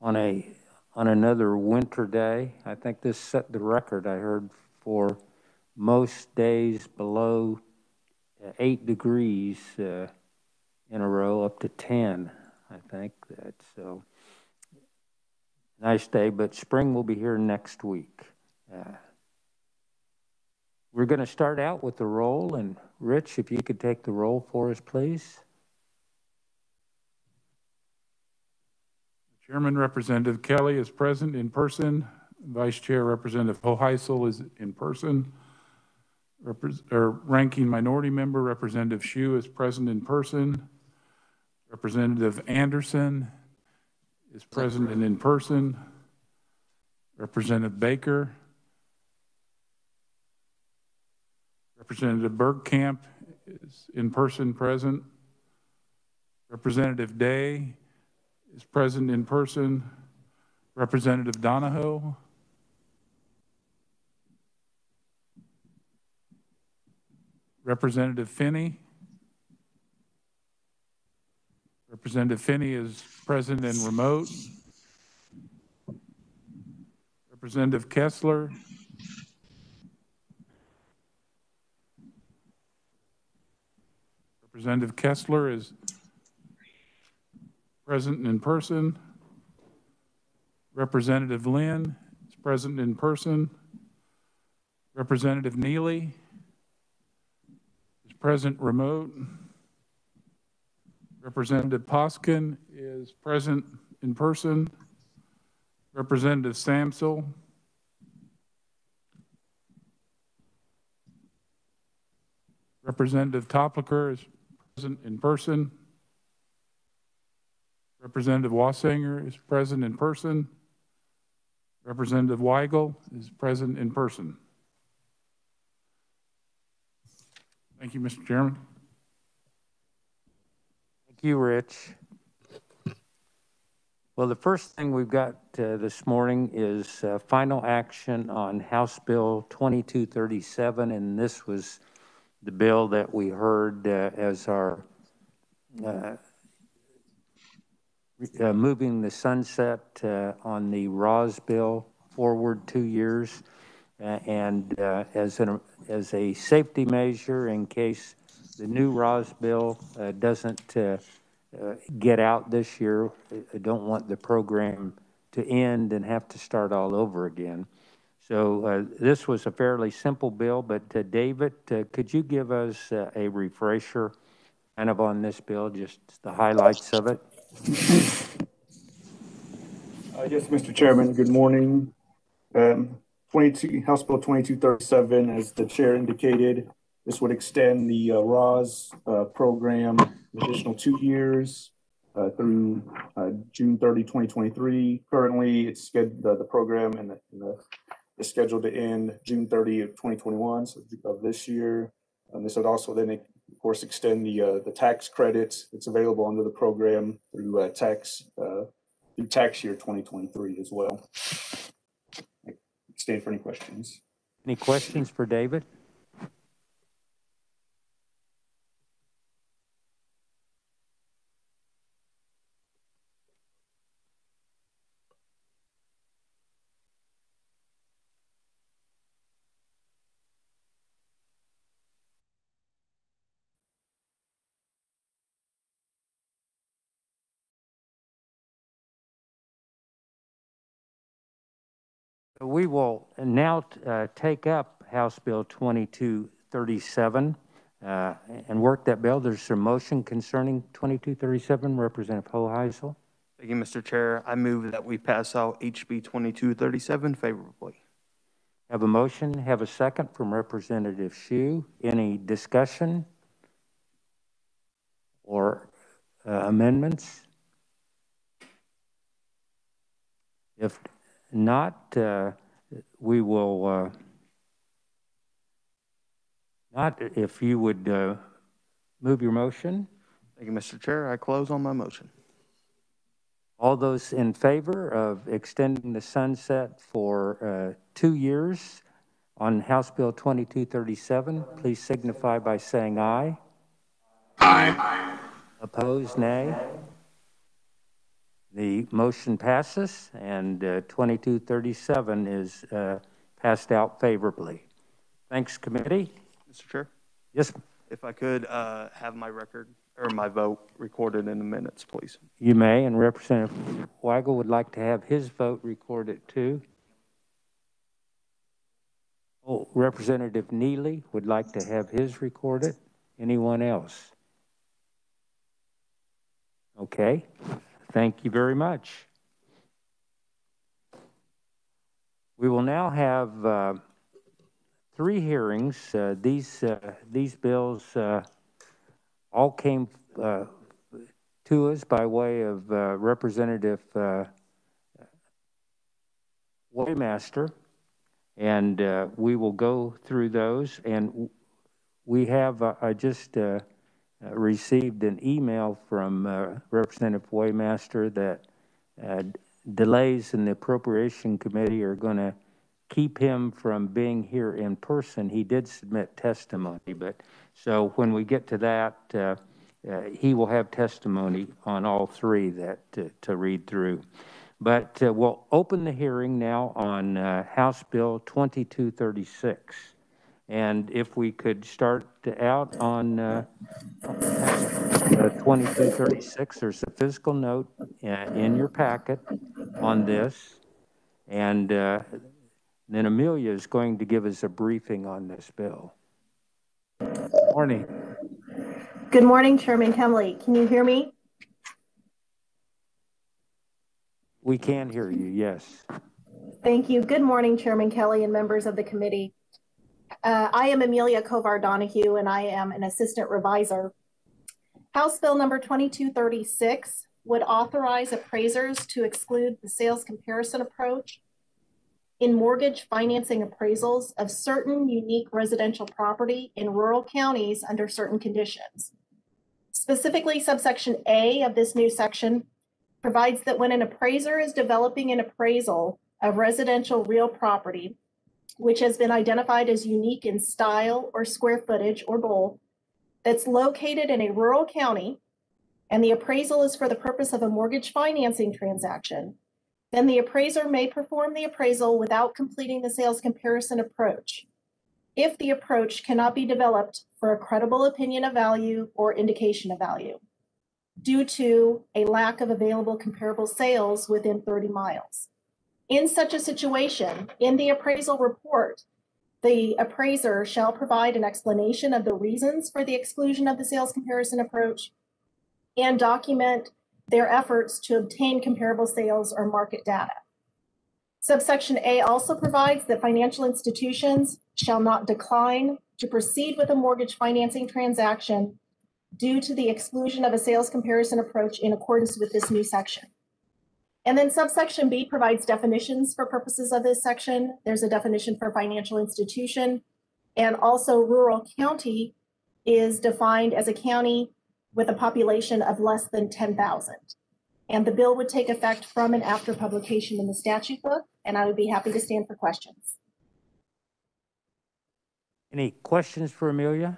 on a, on another winter day. I think this set the record, I heard, for most days below uh, eight degrees uh, in a row, up to 10, I think. That, so, nice day, but spring will be here next week. Uh, we're going to start out with the roll, and Rich, if you could take the roll for us, please. Chairman Representative Kelly is present in person. Vice Chair Representative Hoheisel is in person. Repres Ranking Minority Member Representative Xu is present in person. Representative Anderson is present and in person. Representative Baker. Representative Bergkamp is in person present. Representative Day is present in person. Representative Donohoe. Representative Finney. Representative Finney is present and remote. Representative Kessler. Representative Kessler is present in person. Representative Lynn is present in person. Representative Neely is present remote. Representative Poskin is present in person. Representative Samsel. Representative Topliker is present in person. Representative Wasinger is present in person. Representative Weigel is present in person. Thank you, Mr. Chairman. Thank you, Rich. Well, the first thing we've got uh, this morning is uh, final action on House Bill 2237, and this was the bill that we heard uh, as our uh, moving the sunset uh, on the ROZ bill forward two years, uh, and uh, as, an, as a safety measure in case the new ROZ bill uh, doesn't uh, get out this year. I don't want the program to end and have to start all over again. So this was a fairly simple bill, but David, could you give us a refresher kind of on this bill, just the highlights of it? Uh, yes, Mr. Chairman, good morning. Um, 22, House Bill 2237, as the chair indicated, this would extend the uh, ROZ uh, program additional two years uh, through uh, June 30, 2023. Currently, it's scheduled, the, the program and the, and the, is scheduled to end June 30 of 2021, so of this year. Um, this would also then of course, extend the uh, the tax credits that's available under the program through uh, tax uh, through tax year 2023 as well. I stand for any questions. Any questions for David? We will now uh, take up House Bill 2237 uh, and work that bill. There's a motion concerning 2237. Representative Hoheisel. Thank you, Mr. Chair. I move that we pass out HB 2237 favorably. Have a motion, have a second from Representative Xu. Any discussion or uh, amendments? If not, uh, we will, uh, not if you would uh, move your motion. Thank you, Mr. Chair. I close on my motion. All those in favor of extending the sunset for uh, two years on House Bill 2237, please signify by saying aye. Aye. Opposed, nay. The motion passes, and uh, 2237 is uh, passed out favorably. Thanks, committee. Mr. Chair, Yes, if I could uh, have my record, or my vote recorded in the minutes, please. you may, and Representative Weigel would like to have his vote recorded too. Oh, Representative Neely would like to have his recorded. Anyone else? Okay, thank you very much. We will now have uh, three hearings. Uh, These, uh, these bills uh, all came uh, to us by way of uh, Representative Waymaster, and we will go through those. And we have, I just received an email from uh, Representative Waymaster that uh, delays in the Appropriation Committee are going to keep him from being here in person. He did submit testimony, but, so when we get to that, uh, uh, he will have testimony on all three that, to- read through. But uh, we'll open the hearing now on uh, House Bill 2236. And if we could start out on uh, uh, 2236, there's a fiscal note uh, in your packet on this. And uh, then Amelia is going to give us a briefing on this bill. Morning. Good morning, Chairman Kemley. Can you hear me? We can hear you, yes. Thank you. Good morning, Chairman Kelly and members of the committee. Uh, I am Amelia Kovar Donahue, and I am an assistant revisor. House Bill number 2236 would authorize appraisers to exclude the sales comparison approach in mortgage financing appraisals of certain unique residential property in rural counties under certain conditions. Specifically, subsection A of this new section provides that when an appraiser is developing an appraisal of residential real property, which has been identified as unique in style or square footage or both, that's located in a rural county, and the appraisal is for the purpose of a mortgage financing transaction, then the appraiser may perform the appraisal without completing the sales comparison approach. If the approach cannot be developed for a credible opinion of value or indication of value due to a lack of available comparable sales within 30 miles. In such a situation, in the appraisal report, the appraiser shall provide an explanation of the reasons for the exclusion of the sales comparison approach and document their efforts to obtain comparable sales or market data. Subsection A also provides that financial institutions shall not decline to proceed with a mortgage financing transaction due to the exclusion of a sales comparison approach in accordance with this new section. And then subsection B provides definitions for purposes of this section. There's a definition for financial institution. And also rural county is defined as a county with a population of less than 10,000. And the bill would take effect from and after publication in the statute book, and I would be happy to stand for questions. Any questions for Amelia?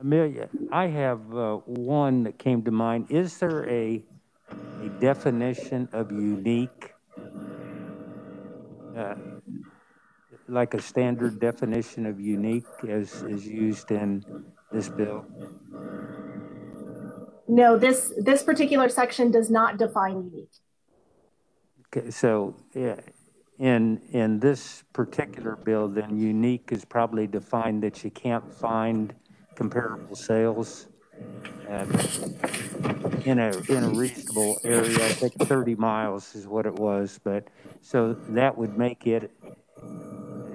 Amelia, I have uh, one that came to mind. Is there a, a definition of unique? uh, Like a standard definition of unique as is used in this bill? No, this, this particular section does not define unique. Okay, so, yeah, in, in this particular bill, then unique is probably defined that you can't find comparable sales uh, in a, in a reasonable area. I think 30 miles is what it was, but, so that would make it,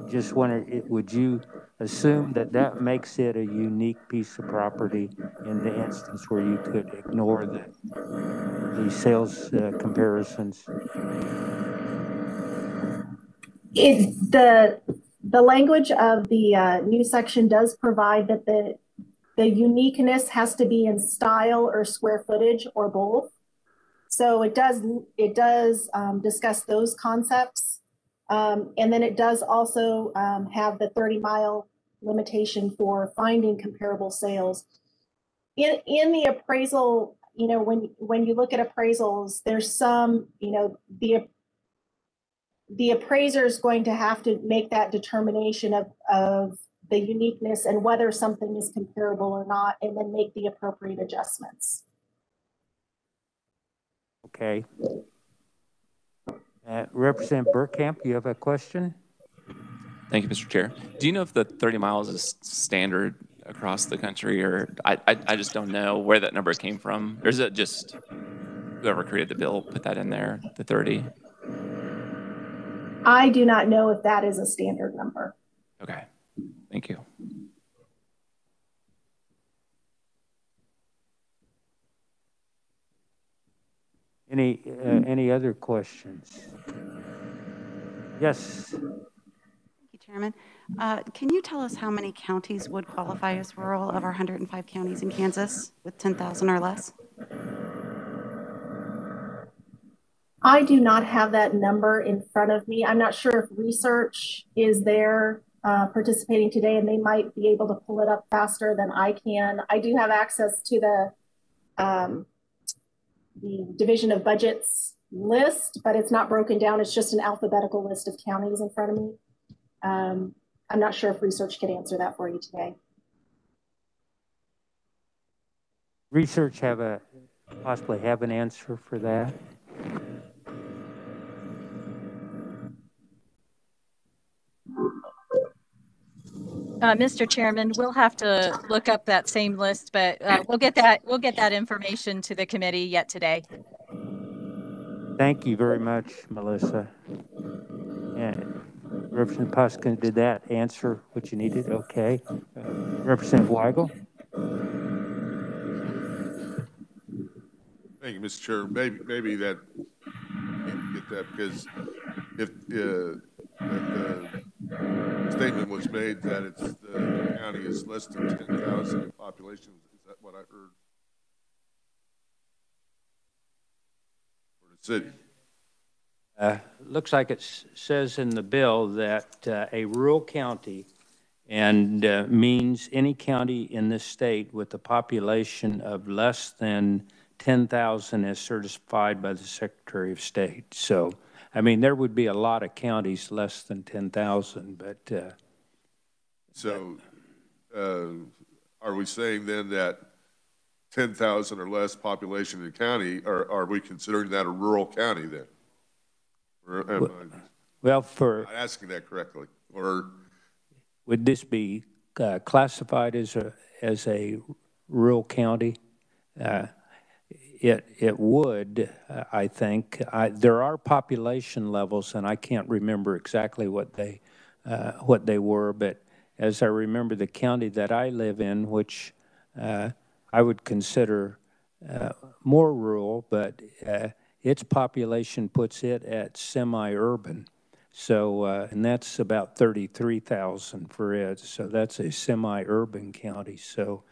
just wonder, it- would you assume that that makes it a unique piece of property in the instance where you could ignore the, the sales uh, comparisons? It, the, the language of the uh, new section does provide that the, the uniqueness has to be in style or square footage or both. So it does, it does um, discuss those concepts. Um, and then it does also um, have the 30 mile limitation for finding comparable sales. In, in the appraisal you know, when, when you look at appraisals, there's some, you know, the the appraiser is going to have to make that determination of, of the uniqueness and whether something is comparable or not, and then make the appropriate adjustments. Okay. Uh, Representative Burkamp, you have a question? Thank you, Mr. Chair. Do you know if the 30 miles is standard across the country, or I, I, I just don't know where that number came from? Or is it just whoever created the bill put that in there, the 30? I do not know if that is a standard number. Okay, thank you. Any, uh, any other questions? Yes, Thank you, Chairman. Uh, Can you tell us how many counties would qualify as rural of our 105 counties in Kansas with 10,000 or less? I do not have that number in front of me. I'm not sure if research is there uh, participating today, and they might be able to pull it up faster than I can. I do have access to the um, the Division of Budgets list, but it's not broken down. It's just an alphabetical list of counties in front of me. Um, I'm not sure if research could answer that for you today. research have a, possibly have an answer for that? Uh, Mr. Chairman, we'll have to look up that same list, but uh, we'll get that, we'll get that information to the committee yet today. Thank you very much, Melissa. And Representative Puskin, did that answer what you needed? Okay. Uh, Representative Weigel? Thank you, Mr. Chair. Maybe, maybe that, get that, because if, uh, the, the statement was made that it's, the county is less than ten thousand in population, is that what I heard? For the city? Uh, Looks like it says in the bill that uh, a rural county and uh, means any county in this state with a population of less than 10,000 as certified by the Secretary of State. So, I mean, there would be a lot of counties less than 10,000, but uh, So, uh, are we saying then that ten thousand or less population in the county, are, are we considering that a rural county then? Or am I well, for, not asking that correctly? Or, would this be uh, classified as a, as a rural county? Uh, It, it would, uh, I think. I, there are population levels, and I can't remember exactly what they, uh, what they were, but as I remember the county that I live in, which uh, I would consider uh, more rural, but uh, its population puts it at semi-urban. So, uh, and that's about 33,000 for it. So that's a semi-urban county. So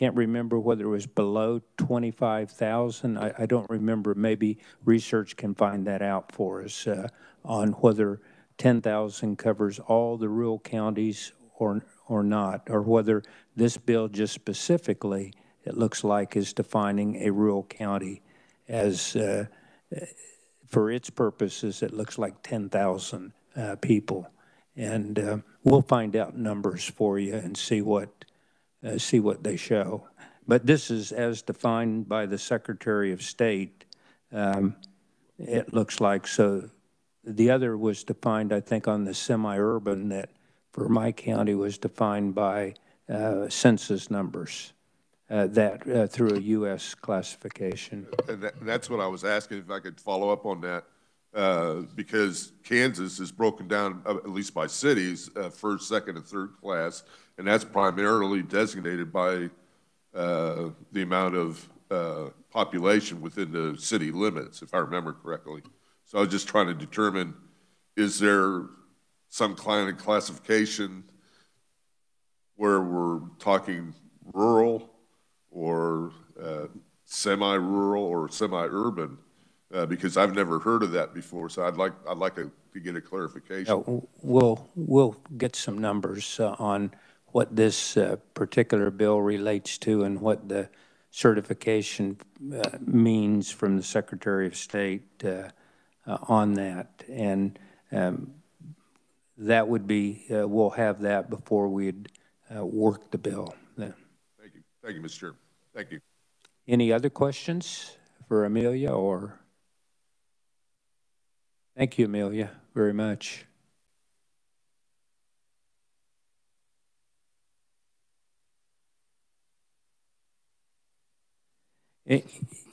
can't remember whether it was below 25,000. I, I don't remember. Maybe research can find that out for us uh, on whether 10,000 covers all the rural counties or, or not, or whether this bill just specifically, it looks like, is defining a rural county as, uh, for its purposes, it looks like 10,000 uh, people. And uh, we'll find out numbers for you and see what, uh, see what they show. But this is as defined by the Secretary of State, um, it looks like. So the other was defined, I think, on the semi-urban that for my county was defined by uh, census numbers, uh, that uh, through a U.S. classification. that, that's what I was asking, if I could follow up on that, uh, because Kansas is broken down, uh, at least by cities, uh, first, second, and third class, and that's primarily designated by uh, the amount of uh, population within the city limits, if I remember correctly. So I was just trying to determine, is there some kind of classification where we're talking rural or uh, semi-rural or semi-urban? Uh, Because I've never heard of that before, so I'd like, I'd like to to get a clarification. Uh, We'll, we'll get some numbers uh, on what this uh, particular bill relates to and what the certification uh, means from the Secretary of State uh, uh, on that. And um, that would be, uh, we'll have that before we'd uh, work the bill. then. Thank you. Thank you, Mr. Chair. Thank you. Any other questions for Amelia or? Thank you, Amelia, very much.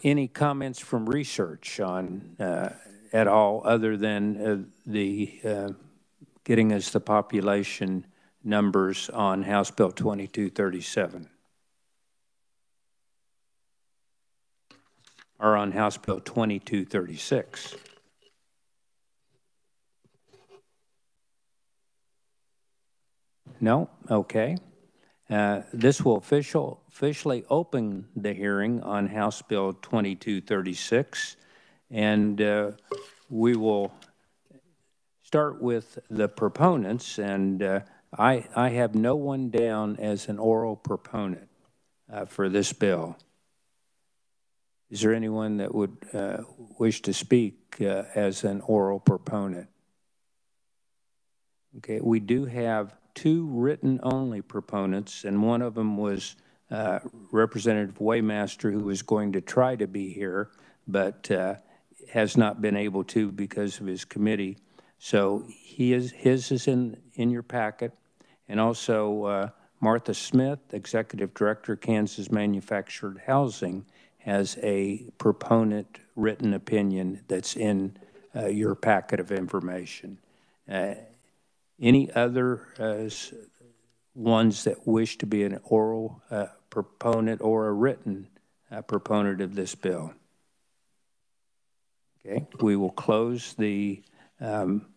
Any comments from research on, uh, at all, other than uh, the, uh, getting us the population numbers on House Bill 2237? Or on House Bill 2236? No? Okay. Uh, This will official, officially open the hearing on House Bill 2236, and uh, we will start with the proponents, and uh, I, I have no one down as an oral proponent uh, for this bill. Is there anyone that would uh, wish to speak uh, as an oral proponent? Okay, we do have two written-only proponents, and one of them was uh, Representative Waymaster, who was going to try to be here, but uh, has not been able to because of his committee. So he is, his is in, in your packet. And also uh, Martha Smith, Executive Director, Kansas Manufactured Housing, has a proponent written opinion that's in uh, your packet of information. Any other uh, ones that wish to be an oral uh, proponent or a written uh, proponent of this bill? Okay, we will close the um,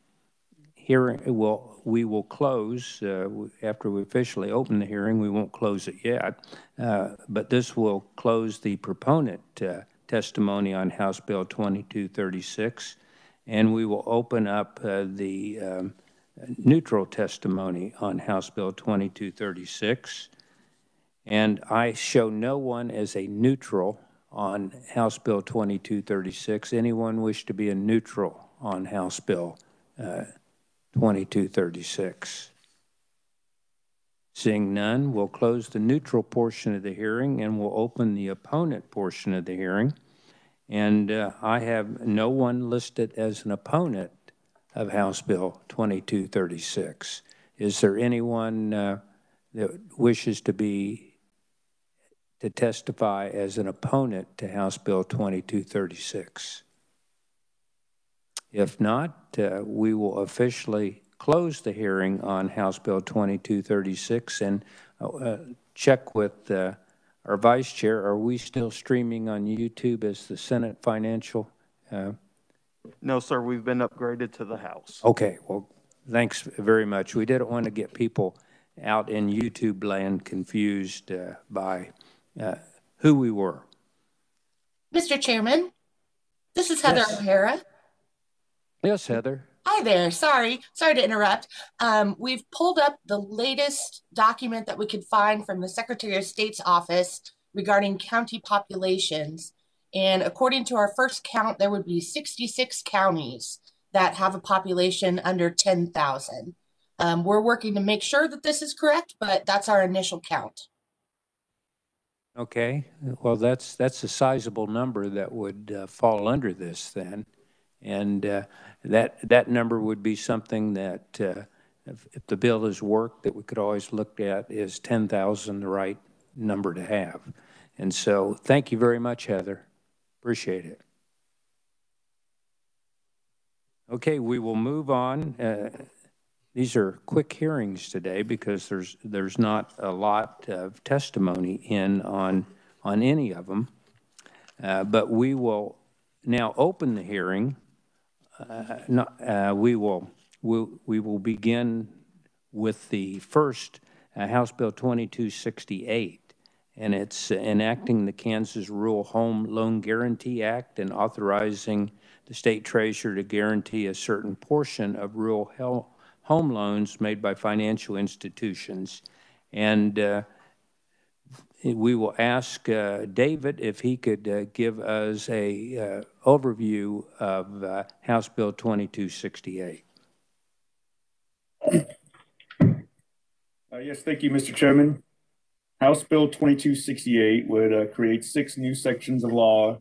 hearing, well, we will close, uh, after we officially open the hearing, we won't close it yet, uh, but this will close the proponent uh, testimony on House Bill 2236, and we will open up the um, neutral testimony on House Bill 2236. And I show no one as a neutral on House Bill 2236. Anyone wish to be a neutral on House Bill uh, 2236? Seeing none, we'll close the neutral portion of the hearing and we'll open the opponent portion of the hearing. And uh, I have no one listed as an opponent of House Bill 2236. Is there anyone uh, that wishes to be, to testify as an opponent to House Bill 2236? If not, uh, we will officially close the hearing on House Bill 2236 and uh, check with uh, our vice chair. Are we still streaming on YouTube as the Senate Financial? No, sir, we've been upgraded to the House. Okay, well, thanks very much. We didn't want to get people out in YouTube land confused uh, by uh, who we were. Mr. Chairman, this is Heather Yes. O'Hara. Yes, Heather. Hi there. Sorry, sorry to interrupt. Um, we've pulled up the latest document that we could find from the Secretary of State's office regarding county populations. And according to our first count, there would be 66 counties that have a population under 10,000. Um, we're working to make sure that this is correct, but that's our initial count. Okay, well, that's, that's a sizable number that would uh, fall under this then. And uh, that, that number would be something that, uh, if, if the bill is worked, that we could always look at, is 10,000 the right number to have? And so, thank you very much, Heather. Appreciate it. Okay, we will move on. Uh, These are quick hearings today because there's, there's not a lot of testimony in on, on any of them. Uh, But we will now open the hearing. Uh, not- uh, We will, we we will begin with the first, uh, House Bill 2268, and it's enacting the Kansas Rural Home Loan Guarantee Act and authorizing the state treasurer to guarantee a certain portion of rural home loans made by financial institutions. And uh, we will ask uh, David if he could uh, give us a uh, overview of uh, House Bill 2268. Uh, yes, thank you, Mr. Chairman. House Bill 2268 would uh, create six new sections of law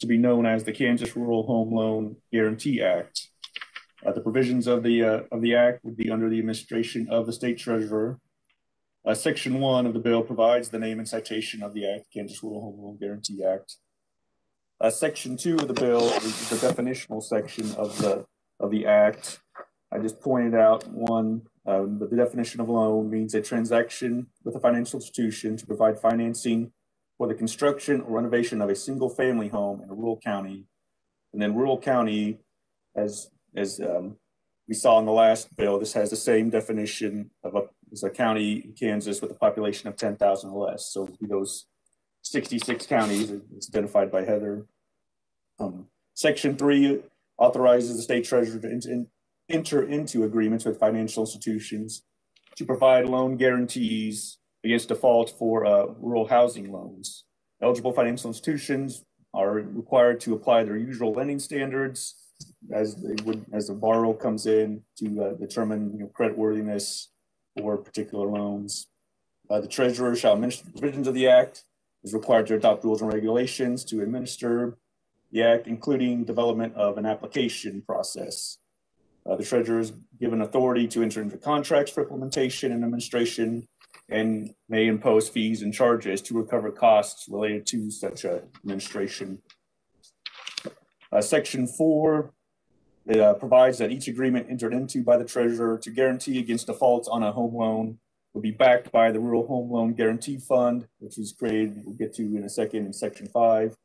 to be known as the Kansas Rural Home Loan Guarantee Act. Uh, the provisions of the uh, of the act would be under the administration of the state treasurer. Uh, Section one of the bill provides the name and citation of the act, Kansas Rural Home Loan Guarantee Act. Uh, section two of the bill is the definitional section of the of the act. I just pointed out one, um, but the definition of loan means a transaction with a financial institution to provide financing for the construction or renovation of a single family home in a rural county. And then rural county, as as um, we saw in the last bill, this has the same definition of a, as a county in Kansas with a population of 10,000 or less. So those 66 counties, it's identified by Heather. Um, Section three authorizes the state treasurer to in, enter into agreements with financial institutions to provide loan guarantees against default for uh, rural housing loans. Eligible financial institutions are required to apply their usual lending standards as they would as the borrower comes in to uh, determine you know, credit worthiness for particular loans. Uh, the treasurer shall administer the provisions of the act, is required to adopt rules and regulations to administer the act, including development of an application process. Uh, the treasurer is given authority to enter into contracts for implementation and administration and may impose fees and charges to recover costs related to such administration. Uh, section four uh, provides that each agreement entered into by the treasurer to guarantee against defaults on a home loan will be backed by the Rural Home Loan Guarantee Fund, which is created, we'll get to in a second in section five,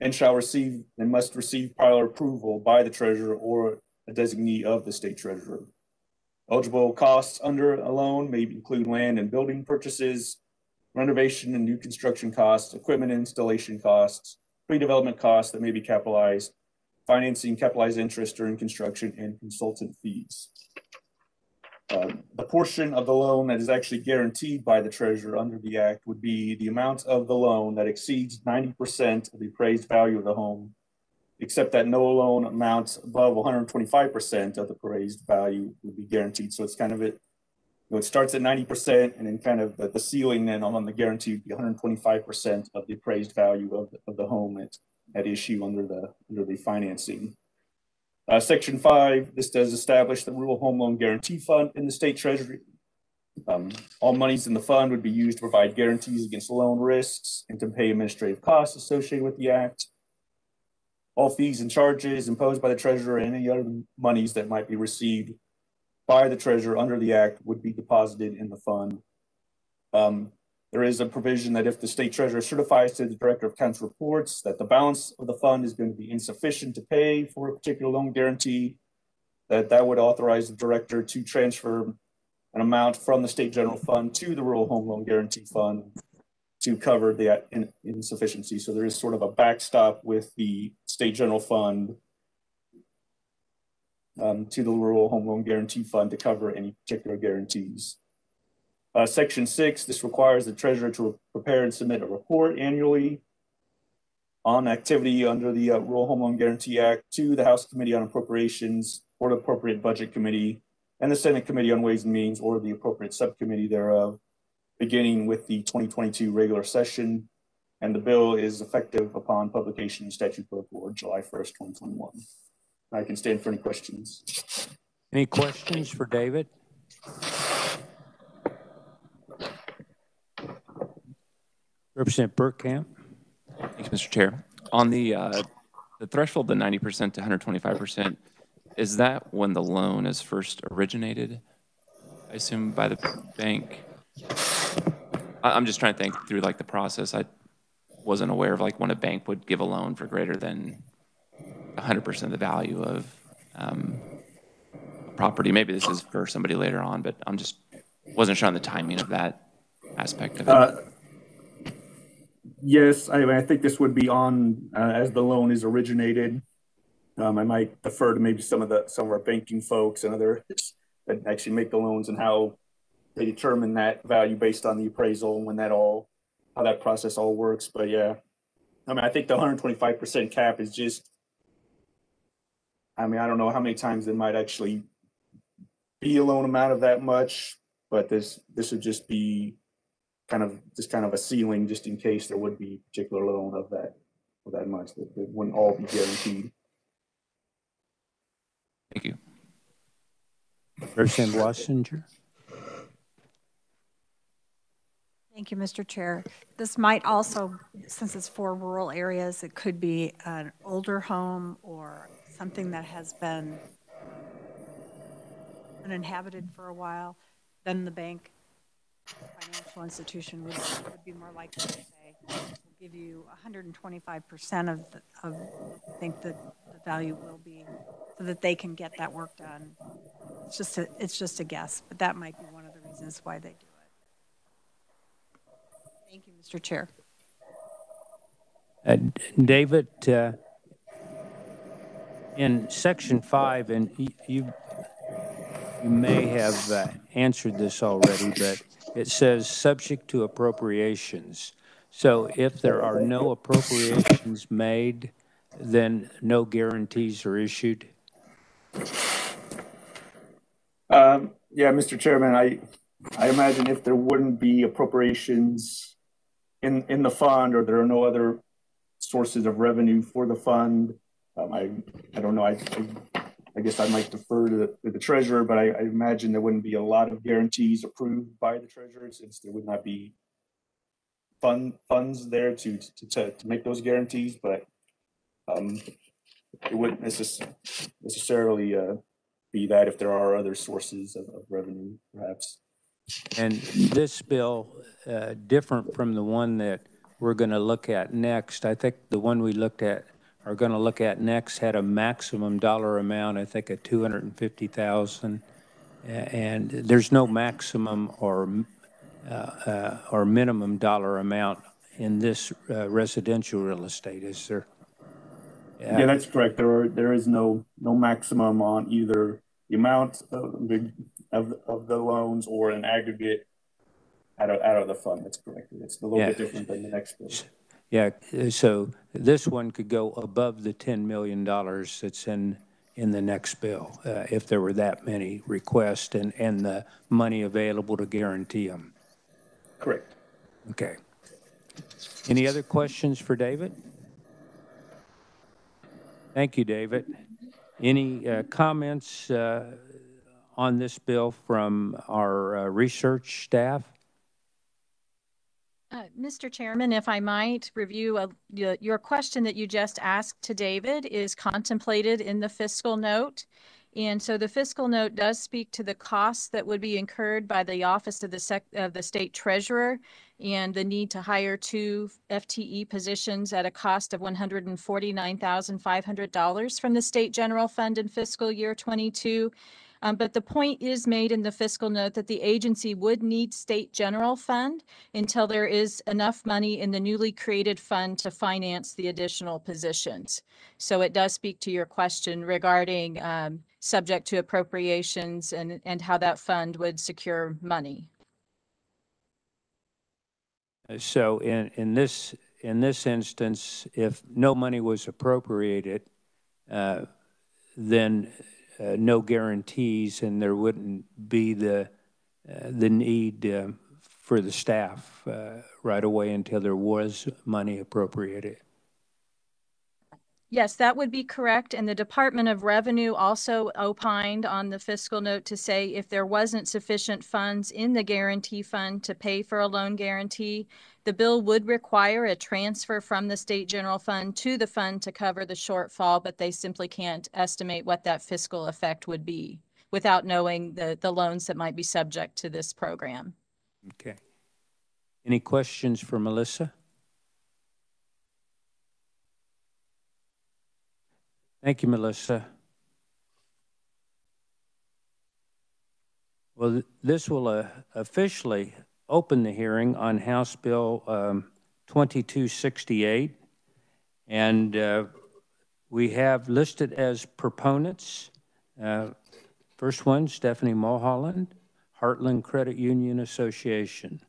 and shall receive and must receive prior approval by the treasurer or a designee of the state treasurer. Eligible costs under a loan may include land and building purchases, renovation and new construction costs, equipment installation costs, pre-development costs that may be capitalized, financing capitalized interest during construction, and consultant fees. Uh, the portion of the loan that is actually guaranteed by the treasurer under the act would be the amount of the loan that exceeds 90% of the appraised value of the home, except that no loan amounts above 125% of the appraised value would be guaranteed. So it's kind of it, you know, it starts at 90% and then kind of the, the ceiling then on the guarantee would be 125% of the appraised value of the, of the home at, at issue under the under the financing. Uh, Section five, this does establish the Rural Home Loan Guarantee Fund in the state treasury. Um, all monies in the fund would be used to provide guarantees against loan risks and to pay administrative costs associated with the act. All fees and charges imposed by the treasurer and any other monies that might be received by the treasurer under the act would be deposited in the fund. Um, there is a provision that if the state treasurer certifies to the director of accounts reports that the balance of the fund is going to be insufficient to pay for a particular loan guarantee, that that would authorize the director to transfer an amount from the state general fund to the rural home loan guarantee fund to cover that in, insufficiency. So there is sort of a backstop with the state general fund um, to the rural home loan guarantee fund to cover any particular guarantees. Uh, section six, this requires the treasurer to prepare and submit a report annually on activity under the uh, Rural Home Loan Guarantee Act to the House Committee on Appropriations or the appropriate budget committee and the Senate Committee on Ways and Means or the appropriate subcommittee thereof, beginning with the 2022 regular session. And the bill is effective upon publication in statute book or July 1st, 2021. I can stand for any questions. Any questions for David? Representative Burkamp. Thank you, Mr. Chair. On the uh, the threshold, the 90% to 125%, is that when the loan is first originated? I assume by the bank. I'm just trying to think through like the process. I wasn't aware of like when a bank would give a loan for greater than 100% of the value of um, property. Maybe this is for somebody later on, but I'm just wasn't sure on the timing of that aspect of it. Uh, Yes, I, I think this would be on uh, as the loan is originated. Um, I might defer to maybe some of the some of our banking folks and others that actually make the loans and how they determine that value based on the appraisal and when that all how that process all works, but yeah. I mean, I think the hundred and twenty-five percent cap is just, I mean, I don't know how many times it might actually be a loan amount of that much, but this, this would just be kind of, just kind of a ceiling, just in case there would be particular loan of that, of that much, that it wouldn't all be guaranteed. Thank you. Representative Wasinger? Thank you, Mr. Chair. This might also, since it's for rural areas, it could be an older home or something that has been uninhabited for a while, then the bank, financial institution would, would be more likely to say, we'll give you 125% of, the- of, I think the, the value will be, so that they can get that work done. It's just a, it's just a guess, but that might be one of the reasons why they do Mr. Chair. Uh, David, uh, in section five, and you, you may have uh, answered this already, but it says, subject to appropriations. So if there are no appropriations made, then no guarantees are issued? Um, yeah, Mr. Chairman, I, I imagine if there wouldn't be appropriations in, in the fund or there are no other sources of revenue for the fund, um, I, I don't know, I, I, I guess I might defer to the, to the treasurer, but I, I imagine there wouldn't be a lot of guarantees approved by the treasurer since there would not be fund, funds there to, to, to, to make those guarantees, but, um, it wouldn't necess- necessarily, uh, be that if there are other sources of, of revenue, perhaps. And this bill, uh, different from the one that we're going to look at next, I think the one we looked at, are going to look at next had a maximum dollar amount, I think, of 250,000. A- And there's no maximum or, uh, uh, or minimum dollar amount in this uh, residential real estate, is there? Yeah, that's correct. There are, there is no, no maximum on either the amount of the, of, of the loans or an aggregate out of, out of the fund. That's correct. It's a little bit Yeah. different than the next bill. Yeah, so this one could go above the $10 million that's in, in the next bill, uh, if there were that many requests and, and the money available to guarantee them. Correct. Okay. Any other questions for David? Thank you, David. Any uh, comments uh, on this bill from our uh, research staff? Uh, Mr. Chairman, if I might review a- y- your question that you just asked to David is contemplated in the fiscal note. And so the fiscal note does speak to the costs that would be incurred by the Office of the of the State Treasurer and the need to hire two FTE positions at a cost of one hundred and forty-nine thousand five hundred dollars from the State General Fund in fiscal year twenty-two. Um, but the point is made in the fiscal note that the agency would need state general fund until there is enough money in the newly created fund to finance the additional positions. So it does speak to your question regarding um, subject to appropriations and, and how that fund would secure money. So in, in this, in this instance, if no money was appropriated, uh, then uh, no guarantees and there wouldn't be the, uh, the need uh, for the staff uh, right away until there was money appropriated. Yes, that would be correct. And the Department of Revenue also opined on the fiscal note to say if there wasn't sufficient funds in the guarantee fund to pay for a loan guarantee, the bill would require a transfer from the state general fund to the fund to cover the shortfall, but they simply can't estimate what that fiscal effect would be without knowing the, the loans that might be subject to this program. Okay. Any questions for Melissa? Thank you, Melissa. Well, this will uh, officially open the hearing on House Bill um, 2268. And uh, we have listed as proponents, uh, first one, Stephanie Mulholland, Heartland Credit Union Association.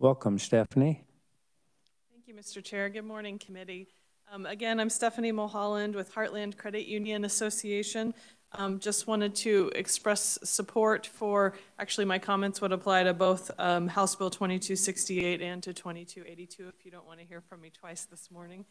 Welcome, Stephanie. Thank you, Mr. Chair. Good morning, committee. Um, again, I'm Stephanie Mulholland with Heartland Credit Union Association. Um, just wanted to express support for, actually, my comments would apply to both um, House Bill 2268 and to 2282 if you don't want to hear from me twice this morning.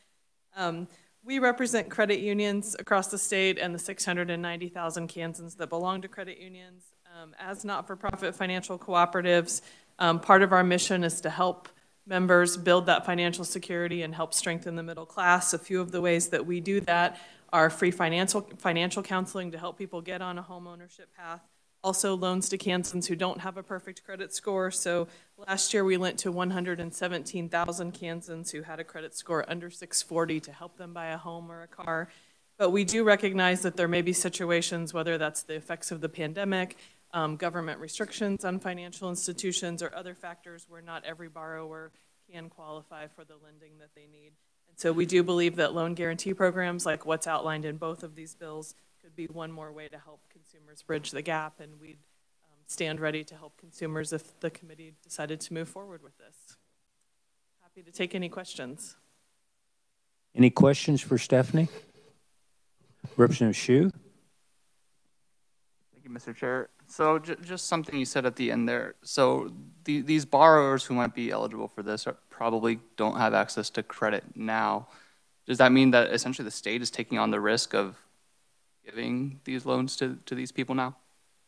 Um, we represent credit unions across the state and the 690,000 Kansans that belong to credit unions. Um, as not-for-profit financial cooperatives, um, part of our mission is to help members build that financial security and help strengthen the middle class. A few of the ways that we do that are free financial, financial counseling to help people get on a home ownership path. Also loans to Kansans who don't have a perfect credit score. So last year we lent to 117,000 Kansans who had a credit score under 640 to help them buy a home or a car. But we do recognize that there may be situations, whether that's the effects of the pandemic, um, government restrictions on financial institutions, or other factors where not every borrower can qualify for the lending that they need. And So we do believe that loan guarantee programs like what's outlined in both of these bills could be one more way to help consumers bridge the gap, and we'd um, stand ready to help consumers if the committee decided to move forward with this. Happy to take any questions. Any questions for Stephanie? Representative Xu? You, Mr. Chair. So just something you said at the end there. So the, these borrowers who might be eligible for this probably don't have access to credit now. Does that mean that essentially the state is taking on the risk of giving these loans to, to these people now?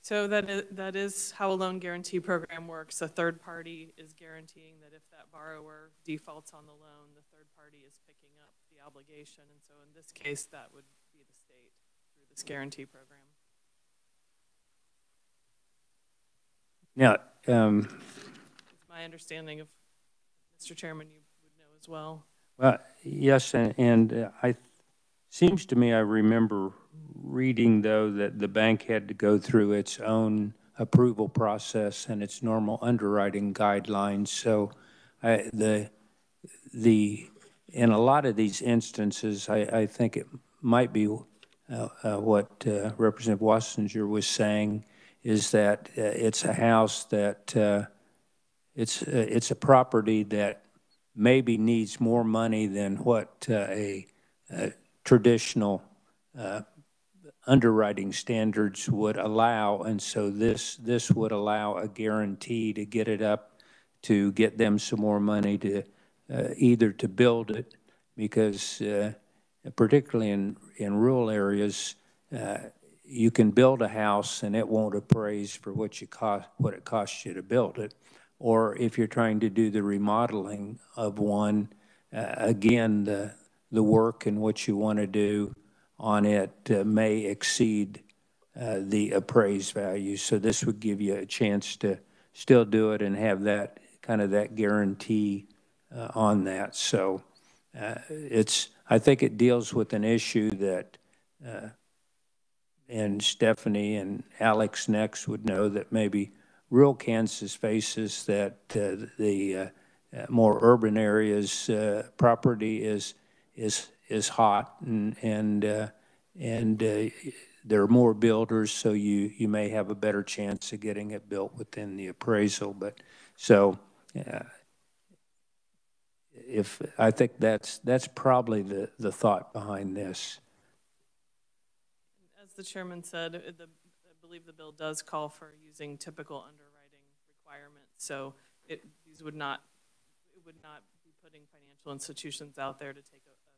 So that is, that is how a loan guarantee program works. A third party is guaranteeing that if that borrower defaults on the loan, the third party is picking up the obligation. And so in this case, that would be the state through this guarantee program. Now, um, my understanding of Mr. Chairman, you would know as well. Well, yes, and, and uh, I seems to me I remember reading though that the bank had to go through its own approval process and its normal underwriting guidelines. So, I, the the in a lot of these instances, I, I think it might be uh, uh, what uh, Representative Wasinger was saying is that uh, it's a house that uh, it's uh, it's a property that maybe needs more money than what uh, a, a, traditional uh, underwriting standards would allow, and so this this would allow a guarantee to get it up to get them some more money to uh, either to build it because particularly in in rural areas you can build a house and it won't appraise for what you cost what it costs you to build it or if you're trying to do the remodeling of one, uh, again, the, the work and what you want to do on it uh, may exceed uh, the appraised value. So this would give you a chance to still do it and have that kind of that guarantee uh, on that. So uh, it's, I think it deals with an issue that, uh, and Stephanie and Alex next would know that maybe rural Kansas faces that uh, the uh, uh, more urban areas uh, property is is is hot and and uh, and there are more builders, so you you may have a better chance of getting it built within the appraisal. But so if I think that's that's probably the the thought behind this. The chairman said, uh, the believe the bill does call for using typical underwriting requirements. So it, these would not, it would not be putting financial institutions out there to take a, a,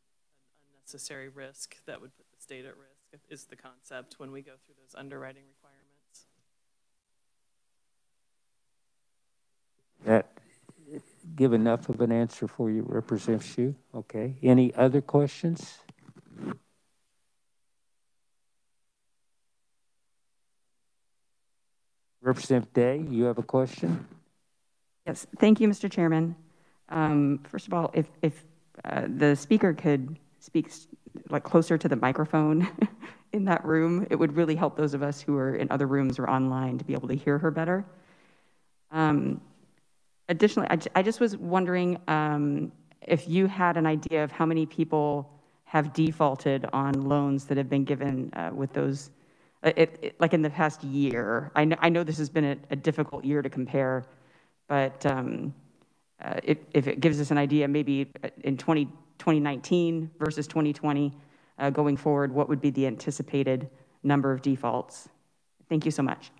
an unnecessary risk that would put the state at risk is the concept when we go through those underwriting requirements. That give enough of an answer for you, Representative Xu? Okay. Any other questions? Representative Day, you have a question? Yes, thank you, Mr. Chairman. Um, first of all, if, if uh, the speaker could speak like closer to the microphone in that room, it would really help those of us who are in other rooms or online to be able to hear her better. Um, additionally, I, I, just was wondering um, if you had an idea of how many people have defaulted on loans that have been given uh, with those it, it, like in the past year. I know, I know this has been a, a difficult year to compare, but um, uh, if, if it gives us an idea, maybe in 20, 2019 versus 2020, uh, going forward, what would be the anticipated number of defaults? Thank you so much.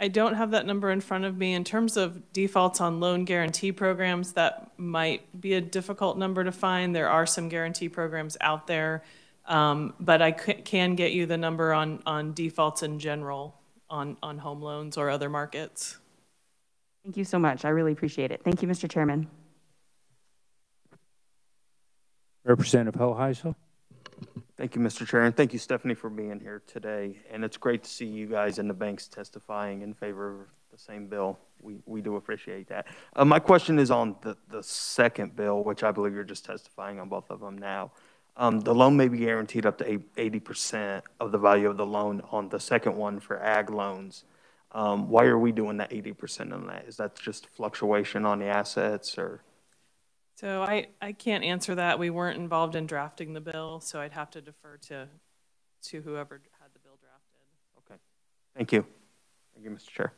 I don't have that number in front of me. In terms of defaults on loan guarantee programs, that might be a difficult number to find. There are some guarantee programs out there, um, but I can get you the number on, on defaults in general on, on home loans or other markets. Thank you so much. I really appreciate it. Thank you, Mr. Chairman. Representative Hoheisel. Thank you, Mr. Chair, and thank you, Stephanie, for being here today. And it's great to see you guys and the banks testifying in favor of the same bill. We, we do appreciate that. Uh, my question is on the, the second bill, which I believe you're just testifying on both of them now. Um, the loan may be guaranteed up to 80% of the value of the loan on the second one for ag loans. Um, why are we doing that 80% on that? Is that just fluctuation on the assets or? So I, I can't answer that. We weren't involved in drafting the bill, so I'd have to defer to, to whoever had the bill drafted. Okay. Thank you. Thank you, Mr. Chair.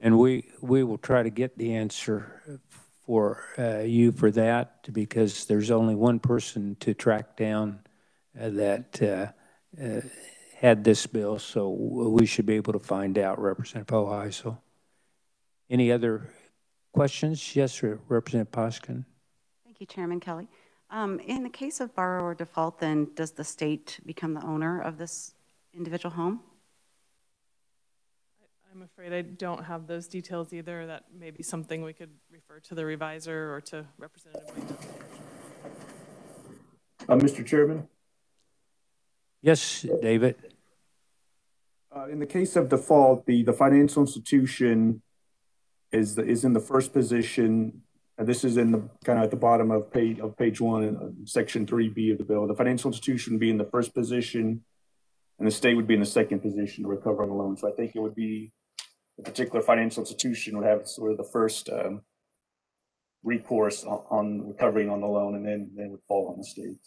And we, we will try to get the answer for uh, you for that because there's only one person to track down uh, that uh, uh had this bill, so we should be able to find out, Representative Hoheisel. Any other Questions? Yes, Representative Poskin. Thank you, Chairman Kelly. Um, in the case of borrower default, then does the state become the owner of this individual home? I'm afraid I don't have those details either. That may be something we could refer to the reviser or to Representative White. Uh, Mr. Chairman? Yes, David. Uh, in the case of default, the, the financial institution is the, is in the first position. And this is in the kind of at the bottom of page of page one, in, uh, section three B of the bill. The financial institution would be in the first position, and the state would be in the second position to recover on the loan. So I think it would be a particular financial institution would have sort of the first um, recourse on, on recovering on the loan, and then then would fall on the state.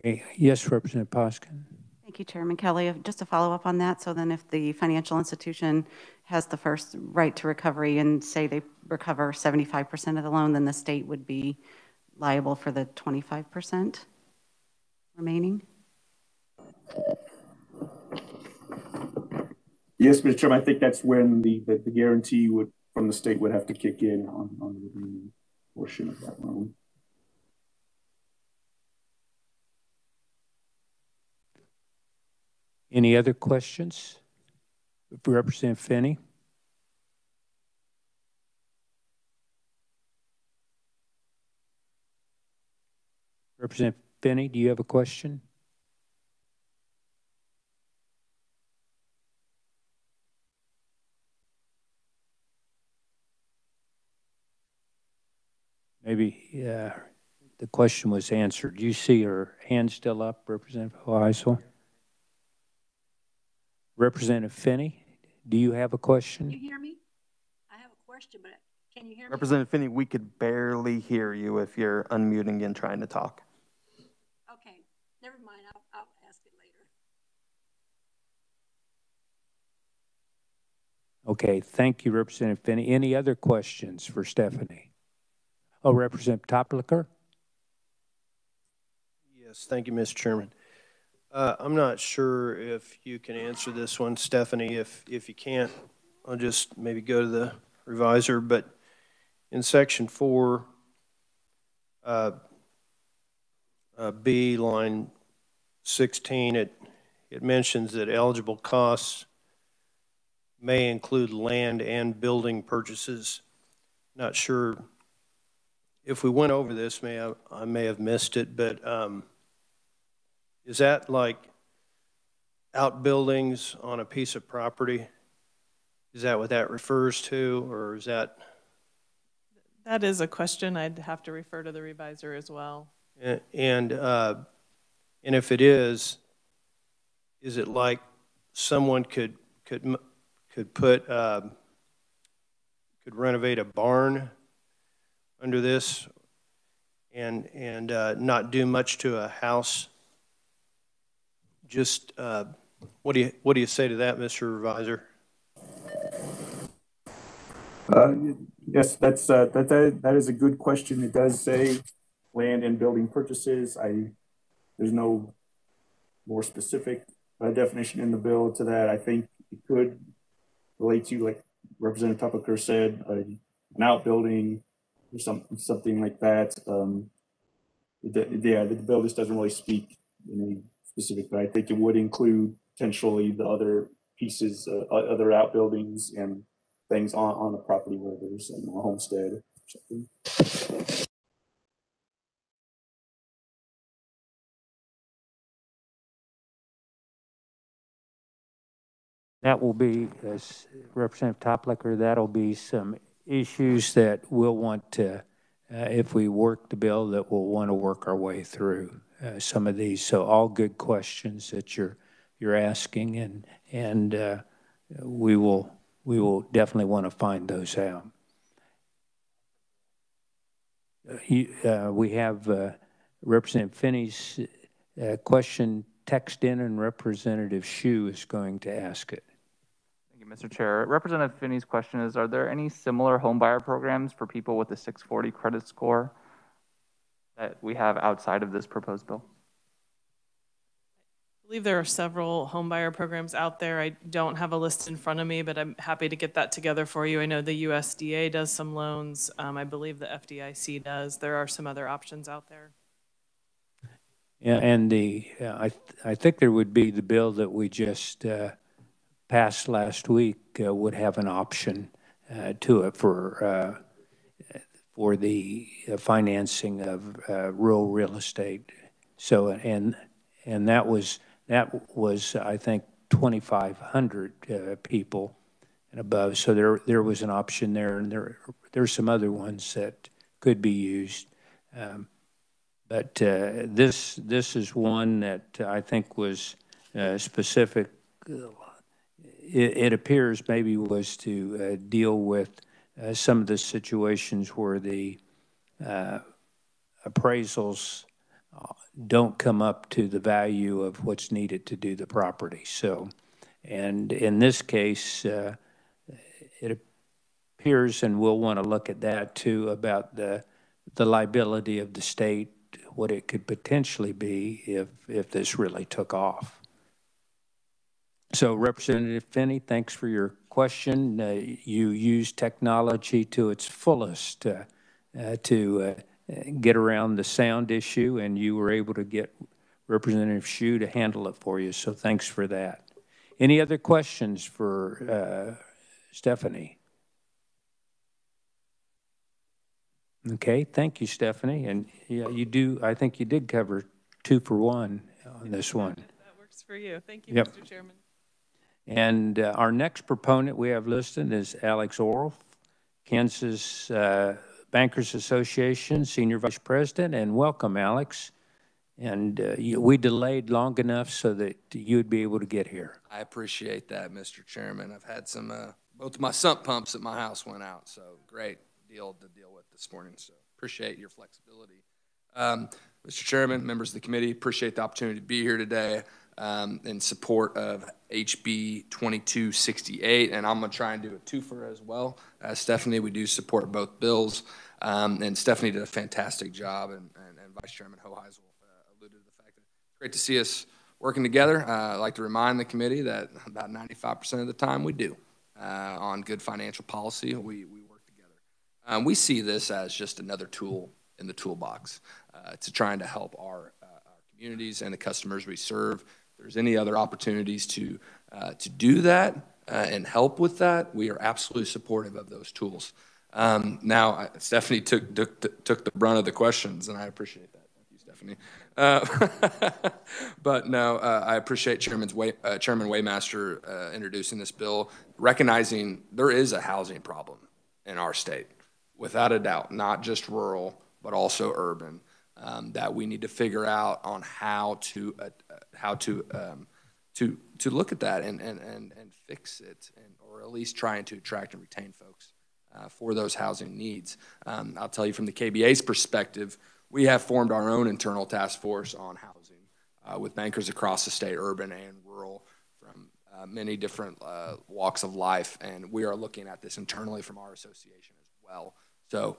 Okay. Yes, Representative Poskin. Thank you, Chairman Kelly. Just to follow up on that, so then if the financial institution has the first right to recovery and say they recover 75% of the loan, then the state would be liable for the 25% remaining? Yes, Mr. Chairman, I think that's when the, the, the guarantee would from the state would have to kick in on, on the remaining portion of that loan. Any other questions? Representative Finney? Representative Finney, do you have a question? Maybe uh, the question was answered. Do you see her hand still up, Representative Hoheisel? Representative Finney, do you have a question? Can you hear me? I have a question, but can you hear me? Representative Finney, we could barely hear you if you're unmuting and trying to talk. Okay, never mind. I'll, I'll ask it later. Okay, thank you, Representative Finney. Any other questions for Stephanie? Oh, Representative Toplikar? Yes, thank you, Mr. Chairman. Uh, I'm not sure if you can answer this one, Stephanie. If, if you can't, I'll just maybe go to the reviser. But in section four, uh, uh, B, line 16, it, it mentions that eligible costs may include land and building purchases. Not sure if we went over this, may I, I may have missed it, but um, is that like outbuildings on a piece of property? Is that what that refers to, or is that? That is a question I'd have to refer to the reviser as well. And, uh, and if it is, is it like someone could, could, could put, uh, could renovate a barn under this and, and uh, not do much to a house just uh, what do you what do you say to that, Mr. Reviser? Uh, Yes, that's, uh, that, that, that is a good question. It does say land and building purchases. I, there's no more specific uh, definition in the bill to that. I think it could relate to, like Representative Toplikar said, an outbuilding or some, something like that. Um, the, yeah, the bill just doesn't really speak in any specific, but I think it would include potentially the other pieces, uh, other outbuildings and things on, on the property where there's a homestead or something. That will be, as Representative Toplikar, that'll be some issues that we'll want to, uh, if we work the bill, that we'll want to work our way through uh, some of these. So all good questions that you're, you're asking, and, and uh, we will, we will definitely want to find those out. You- uh, We have uh, Representative Finney's uh, question text in, and Representative Xu is going to ask it. Thank you, Mr. Chair. Representative Finney's question is, are there any similar home buyer programs for people with a 640 credit score that we have outside of this proposed bill? I believe there are several homebuyer programs out there. I don't have a list in front of me, but I'm happy to get that together for you. I know the USDA does some loans. Um, I believe the FDIC does. There are some other options out there. Yeah, and the, uh, I, th- I think there would be the bill that we just uh, passed last week uh, would have an option uh, to it for, uh, for the financing of rural real estate. So, and, and that was, that was, I think, 2,500 uh, people and above. So there, there was an option there, and there, there's some other ones that could be used. Um, but uh, this, this is one that I think was uh, specific. It, it appears maybe was to uh, deal with uh, some of the situations where the uh, appraisals don't come up to the value of what's needed to do the property. So, and in this case, uh, it appears, and we'll want to look at that too, about the, the liability of the state, what it could potentially be if, if this really took off. So Representative Finney, thanks for your question. Uh, you used technology to its fullest uh, uh, to uh, get around the sound issue, and you were able to get Representative Xu to handle it for you, so thanks for that. Any other questions for uh, Stephanie? Okay, thank you, Stephanie. And yeah, you do, I think you did cover two for one on this one. That works for you. Thank you, Yep. Mr. Chairman. And uh, our next proponent we have listed is Alex Orel, Kansas uh, Bankers Association Senior Vice President, and welcome, Alex. And uh, you- we delayed long enough so that you'd be able to get here. I appreciate that, Mr. Chairman. I've had some, uh, both of my sump pumps at my house went out, so great deal to deal with this morning, so appreciate your flexibility. Um, Mr. Chairman, members of the committee, appreciate the opportunity to be here today um, in support of HB 2268, and I'm going to try and do a twofer as well. Uh, Stephanie, we do support both bills, um, and Stephanie did a fantastic job, and, and, and Vice Chairman Hoheisel uh, alluded to the fact that it's great to see us working together. Uh, I'd like to remind the committee that about 95% of the time we do uh, on good financial policy. We, we work together. Um, we see this as just another tool in the toolbox to trying to help our, our communities and the customers we serve. If there's any other opportunities to, uh, to do that uh, and help with that, we are absolutely supportive of those tools. Um, now, I- Stephanie took, took, took the brunt of the questions, and I appreciate that. Thank you, Stephanie. Uh, but no, uh, I appreciate Chairman's Way, uh, Chairman Waymaster uh, introducing this bill, recognizing there is a housing problem in our state, without a doubt, not just rural, but also urban, um, that we need to figure out on how to, how to, um, to, to look at that and, and, and, and fix it, and, or at least trying to attract and retain folks uh, for those housing needs. Um, I'll tell you from the KBA's perspective, we have formed our own internal task force on housing uh, with bankers across the state, urban and rural, from uh, many different uh, walks of life, and we are looking at this internally from our association as well. So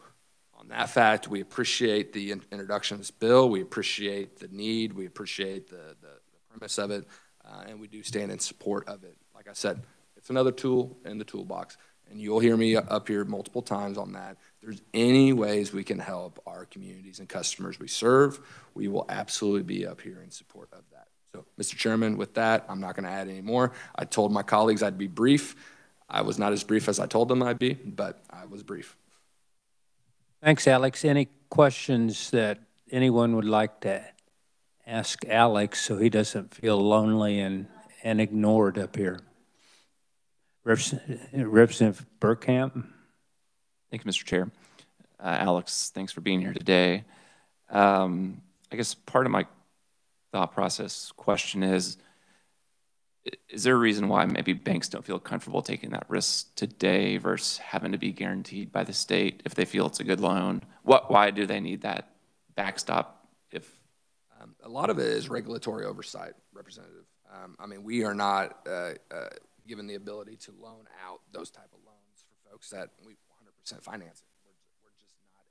on that fact, we appreciate the introduction of this bill. We appreciate the need. We appreciate the, the premise of it, uh, and we do stand in support of it. Like I said, it's another tool in the toolbox, and you'll hear me up here multiple times on that. If there's any ways we can help our communities and customers we serve, we will absolutely be up here in support of that. So, Mr. Chairman, with that, I'm not going to add any more. I told my colleagues I'd be brief. I was not as brief as I told them I'd be, but I was brief. Thanks, Alex. Any questions that anyone would like to ask Alex so he doesn't feel lonely and, and ignored up here? Representative Burkamp? Thank you, Mr. Chair. Uh, Alex, thanks for being here today. Um, I guess part of my thought process question is, is there a reason why maybe banks don't feel comfortable taking that risk today versus having to be guaranteed by the state if they feel it's a good loan? What, why do they need that backstop if? Um, a lot of it is regulatory oversight, Representative. Um, I mean, we are not uh, uh, given the ability to loan out those type of loans for folks that we 100% finance it. We're, we're just not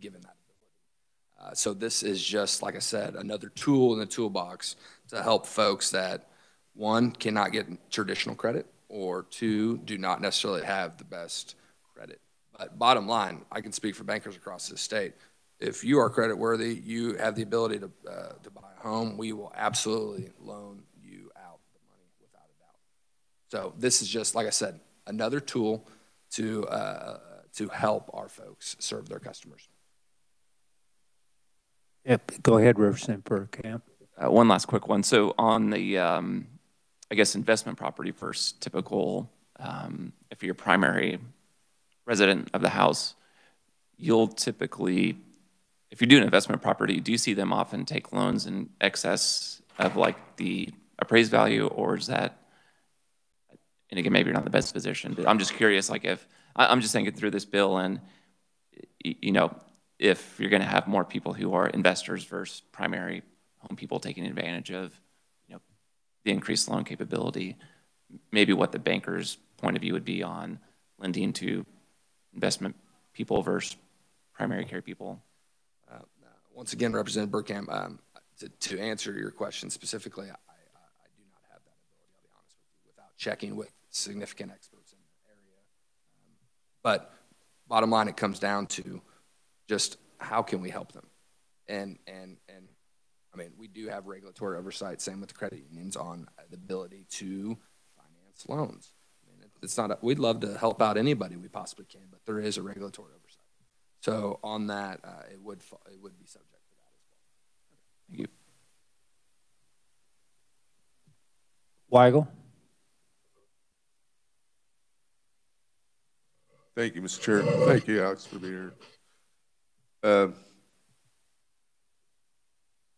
given that uh, so this is just, like I said, another tool in the toolbox to help folks that, one, cannot get traditional credit, or two, do not necessarily have the best credit. But bottom line, I can speak for bankers across the state. If you are credit worthy, you have the ability to, uh, to buy a home, we will absolutely loan you out the money without a doubt. So this is just, like I said, another tool to, uh, to help our folks serve their customers. Yep, go ahead, Representative Burkamp. Uh, one last quick one. So on the, um, I guess, investment property first, typical, um, if you're a primary resident of the house, you'll typically, if you do an investment property, do you see them often take loans in excess of like the appraised value, or is that, and again, maybe you're not the best position, but I'm just curious, like if, I'm just thinking through this bill and, you know, if you're going to have more people who are investors versus primary home people taking advantage of you know, the increased loan capability, maybe what the banker's point of view would be on lending to investment people versus primary care people. Once again, Representative Burkamp, um, to, to, answer your question specifically, I, I, I, do not have that ability, I'll be honest with you, without checking with significant experts in the area. Um, but bottom line, it comes down to just how can we help them? And, and, and I mean, we do have regulatory oversight, same with the credit unions, on the ability to finance loans. I mean, it's not, a, we'd love to help out anybody we possibly can, but there is a regulatory oversight. So on that, uh, it would it would be subject to that as well. Thank you. Weigel. Thank you, Mr. Chair. Thank you, Alex, for being here. Uh,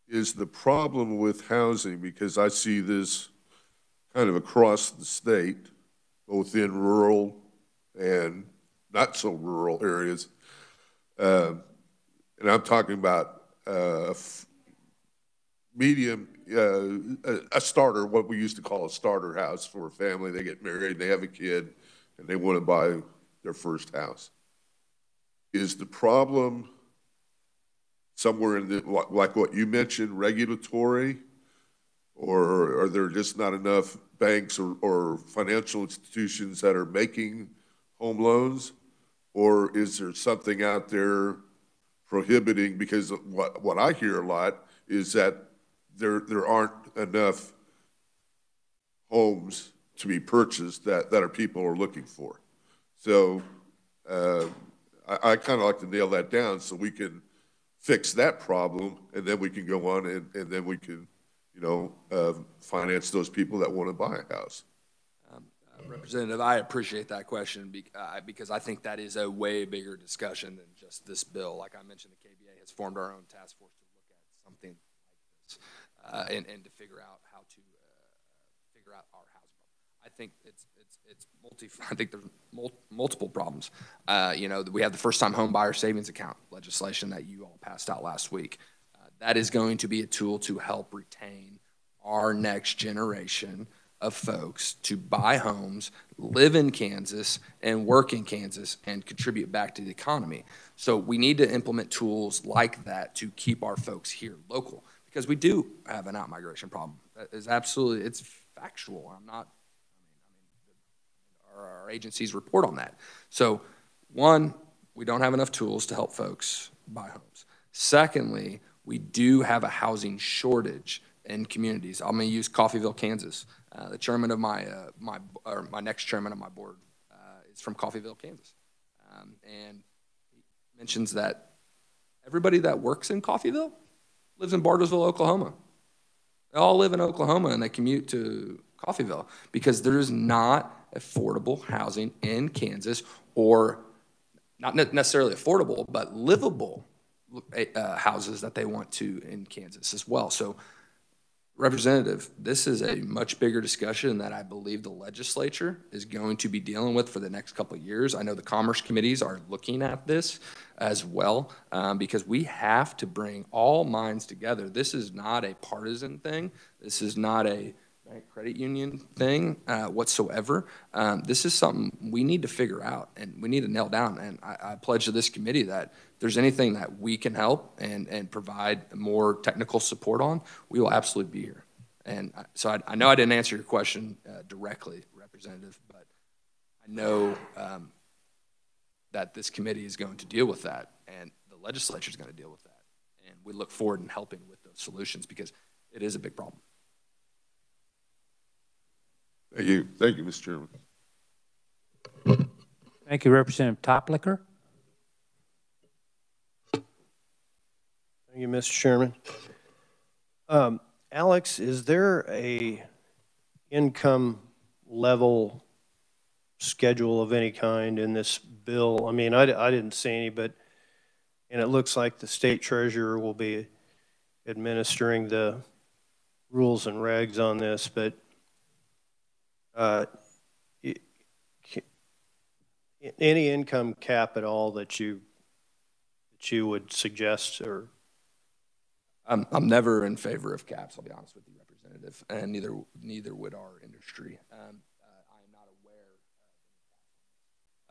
is the problem with housing, because I see this kind of across the state, both in rural and not so rural areas. Uh, and I'm talking about uh, medium, uh, a starter, what we used to call a starter house for a family. They get married, they have a kid, and they want to buy their first house. Is the problem somewhere in the, like what you mentioned, regulatory? Or are there just not enough banks or, or financial institutions that are making home loans? Or is there something out there prohibiting, because what, what I hear a lot is that there, there aren't enough homes to be purchased that, that are people are looking for. So uh, I, I kind of like to nail that down so we can fix that problem, and then we can go on and, and then we can, you know, uh, finance those people that want to buy a house. Um, uh, Representative, I appreciate that question uh, because I think that is a way bigger discussion than just this bill. Like I mentioned, the KBA has formed our own task force to look at something like this uh, and, and to figure out how to uh, figure out our housing problem. I think it's it's it's multi. I think there's mul- multiple problems. Uh, you know, we have the first-time home buyer savings account legislation that you all passed out last week. Uh, that is going to be a tool to help retain our next generation of folks to buy homes, live in Kansas, and work in Kansas and contribute back to the economy. So we need to implement tools like that to keep our folks here local because we do have an outmigration problem. That is absolutely, it's factual. I'm not, I mean, our, our agencies report on that. So, one, we don't have enough tools to help folks buy homes. Secondly, we do have a housing shortage in communities. I'm going to use Coffeyville, Kansas. Uh, the chairman of my, uh, my, or my next chairman of my board uh, is from Coffeyville, Kansas. Um, and he mentions that everybody that works in Coffeyville lives in Bartlesville, Oklahoma. They all live in Oklahoma and they commute to Coffeyville because there's not affordable housing in Kansas or not necessarily affordable, but livable uh, houses that they want to in Kansas as well. So Representative, this is a much bigger discussion that I believe the legislature is going to be dealing with for the next couple of years. I know the commerce committees are looking at this as well um, because we have to bring all minds together. This is not a partisan thing. This is not a credit union thing uh, whatsoever. Um, this is something we need to figure out and we need to nail down. And I, I pledge to this committee that if there's anything that we can help and, and provide more technical support on, we will absolutely be here. And so I, I know I didn't answer your question uh, directly, Representative, but I know um, that this committee is going to deal with that and the legislature is going to deal with that. And we look forward in helping with those solutions because it is a big problem. Thank you. Thank you, Mr. Chairman. Thank you, Representative Toplikar. Thank you, Mr. Chairman. Um, Alex, is there a income level schedule of any kind in this bill? I mean, I, I didn't see any, but, and it looks like the state treasurer will be administering the rules and regs on this, but uh, any income cap at all that you that you would suggest or I'm, I'm never in favor of caps. I'll be honest with you, Representative, and neither neither would our industry. Um, uh, I am not aware.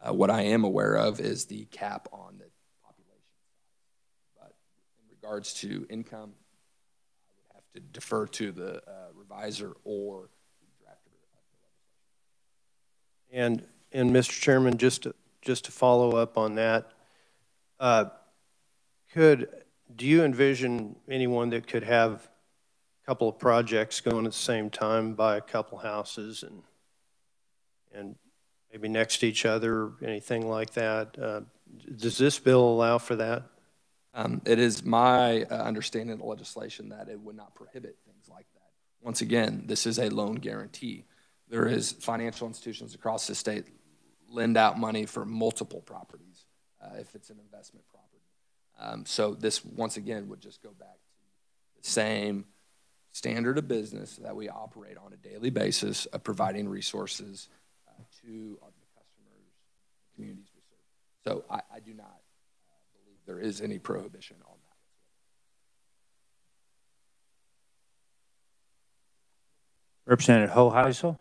Uh, what I am aware of is the cap on the population. But in regards to income, I would have to defer to the uh, reviser or the drafter of the legislation. And and Mr. Chairman, just to, just to follow up on that, uh, could do you envision anyone that could have a couple of projects going at the same time, buy a couple houses and and maybe next to each other, anything like that? Uh, does this bill allow for that? Um, it is my uh, understanding of the legislation that it would not prohibit things like that. Once again, this is a loan guarantee. There is financial institutions across the state lend out money for multiple properties uh, if it's an investment property. Um, so this, once again, would just go back to the same standard of business that we operate on a daily basis of providing resources to our, the customers, the communities we serve. So I, I do not uh, believe there is any prohibition on that. Representative Hoheisel.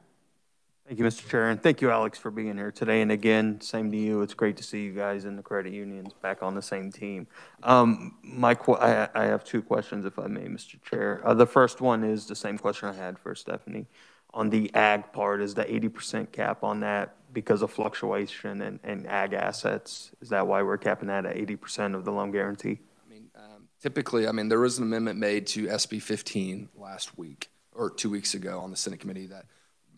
Thank you, Mr. Chair, and thank you, Alex, for being here today. And again, same to you. It's great to see you guys in the credit unions back on the same team. Um, my, I, I have two questions, if I may, Mr. Chair. Uh, the first one is the same question I had for Stephanie on the ag part. Is the 80% cap on that because of fluctuation and, and ag assets? Is that why we're capping that at 80% of the loan guarantee? I mean, um, typically, I mean, there was an amendment made to SB 15 last week or two weeks ago on the Senate committee that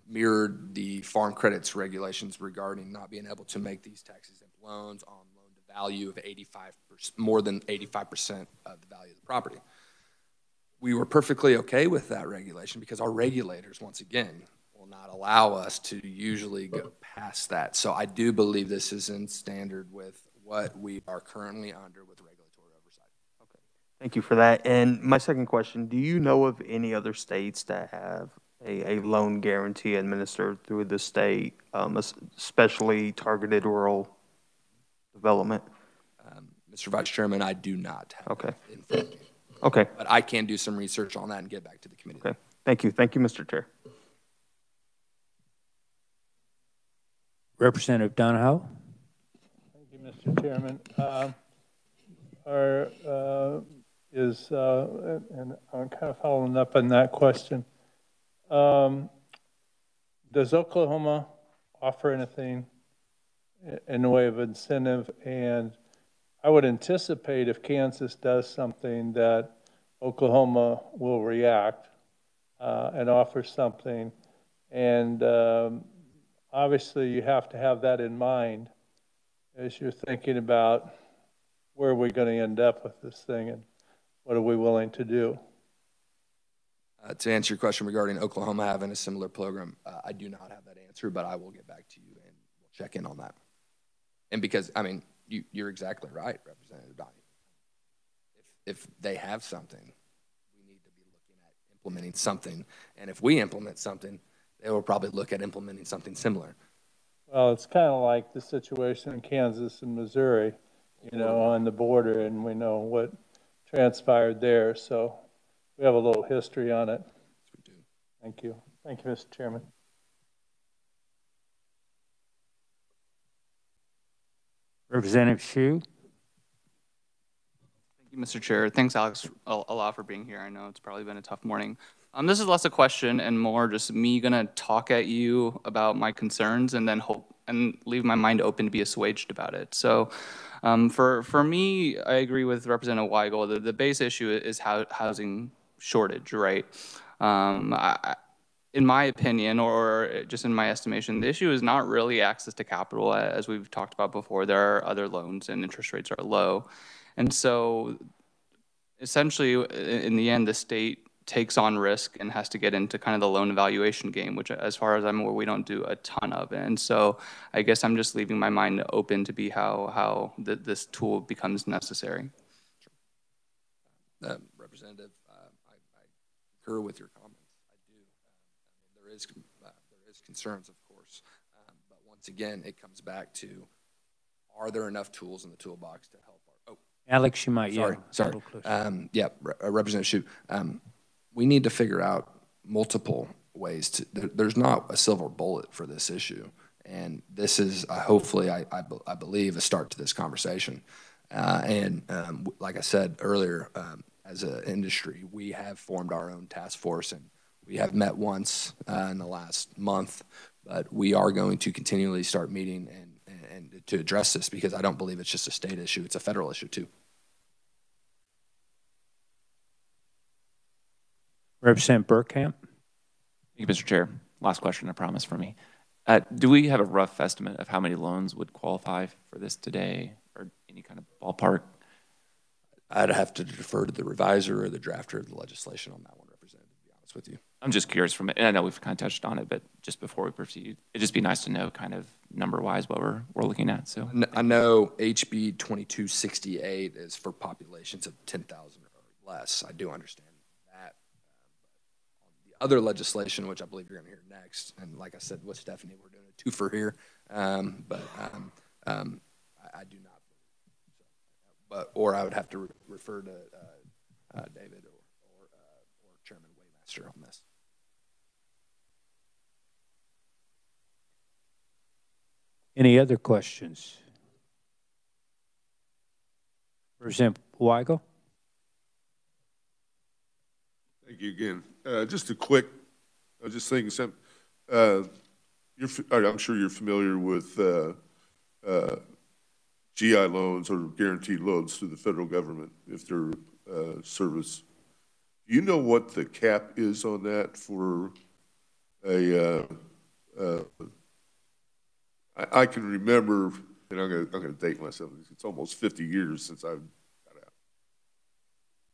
mirrored the farm credits regulations regarding not being able to make these tax exempt loans on loan to value of 85% more than 85% of the value of the property. We were perfectly okay with that regulation because our regulators, once again, will not allow us to usually go past that. So I do believe this is in standard with what we are currently under with regulatory oversight. Okay, thank you for that. And my second question, do you know of any other states that have a, a loan guarantee administered through the state, um, especially targeted rural development? Um, Mr. Vice Chairman, I do not. okay. Okay. But I can do some research on that and get back to the committee. Okay. Thank you. Thank you, Mr. Chair. Representative Donohoe. Thank you, Mr. Chairman. Um, uh, our, uh, is, uh, and I'm kind of following up on that question. Um, does Oklahoma offer anything in the way of incentive and I would anticipate if Kansas does something that Oklahoma will react uh, and offer something. And um, obviously, you have to have that in mind as you're thinking about where are we going to end up with this thing and what are we willing to do? Uh, to answer your question regarding Oklahoma having a similar program, uh, I do not have that answer, but I will get back to you and we'll check in on that. And because, I mean, you, you're exactly right, Representative Donnie. If, if they have something, we need to be looking at implementing something. And if we implement something, they will probably look at implementing something similar. Well, it's kind of like the situation in Kansas and Missouri, you know, on the border, and we know what transpired there. So we have a little history on it. We do. Thank you. Thank you, Mr. Chairman. Representative Xu? Thank you, Mr. Chair. Thanks, Alex, a lot for being here. I know it's probably been a tough morning. Um, this is less a question and more just me gonna talk at you about my concerns and then hope and leave my mind open to be assuaged about it. So, um, for for me, I agree with Representative Weigel. The, the base issue is hou- housing shortage, right? Um, I- in my opinion, or just in my estimation, the issue is not really access to capital, as we've talked about before. There are other loans and interest rates are low. And so essentially, in the end, the state takes on risk and has to get into kind of the loan evaluation game, which as far as I'm aware, we don't do a ton of. And so I guess I'm just leaving my mind open to be how, how th- this tool becomes necessary. Uh, Representative, uh, I, I concur with your. I do. Um, I mean, there is, uh, there is concerns, of course. Um, but once again, it comes back to, are there enough tools in the toolbox to help our, oh, Alex, you might Sorry, a sorry. Um, yeah, Re- uh, Representative Xu, um, we need to figure out multiple ways to, there, there's not a silver bullet for this issue. And this is, uh, hopefully, I, I, be- I believe, a start to this conversation. Uh, and, um, like I said earlier, um, as an industry, we have formed our own task force and we have met once, uh, in the last month, but we are going to continually start meeting and, and, and to address this because I don't believe it's just a state issue, it's a federal issue too. Representative Burkamp? Thank you, Mr. Chair. Last question, I promise, for me. Uh, Do we have a rough estimate of how many loans would qualify for this today, or any kind of ballpark? I'd have to defer to the reviser or the drafter of the legislation on that one, Representative, to be honest with you. I'm just curious from it, and I know we've kind of touched on it, but just before we proceed, it'd just be nice to know kind of number-wise what we're, we're looking at, so. I know HB 2268 is for populations of 10,000 or less. I do understand that. Um, The other legislation, which I believe you're going to hear next, and like I said with Stephanie, we're doing a twofer here, um, but um, um, I I do not. But, or I would have to re- refer to uh, uh, David or or, uh, or Chairman Waymaster on this. Any other questions? Representative Weigel? Thank you again. Uh, just a quick, I was just thinking some, uh, f- I'm sure you're familiar with, uh, uh, GI loans or guaranteed loans to the federal government if they're, uh, service. Do you know what the cap is on that for a, uh, uh, I, I can remember, and I'm I'm gonna date myself, it's almost fifty years since I've got out.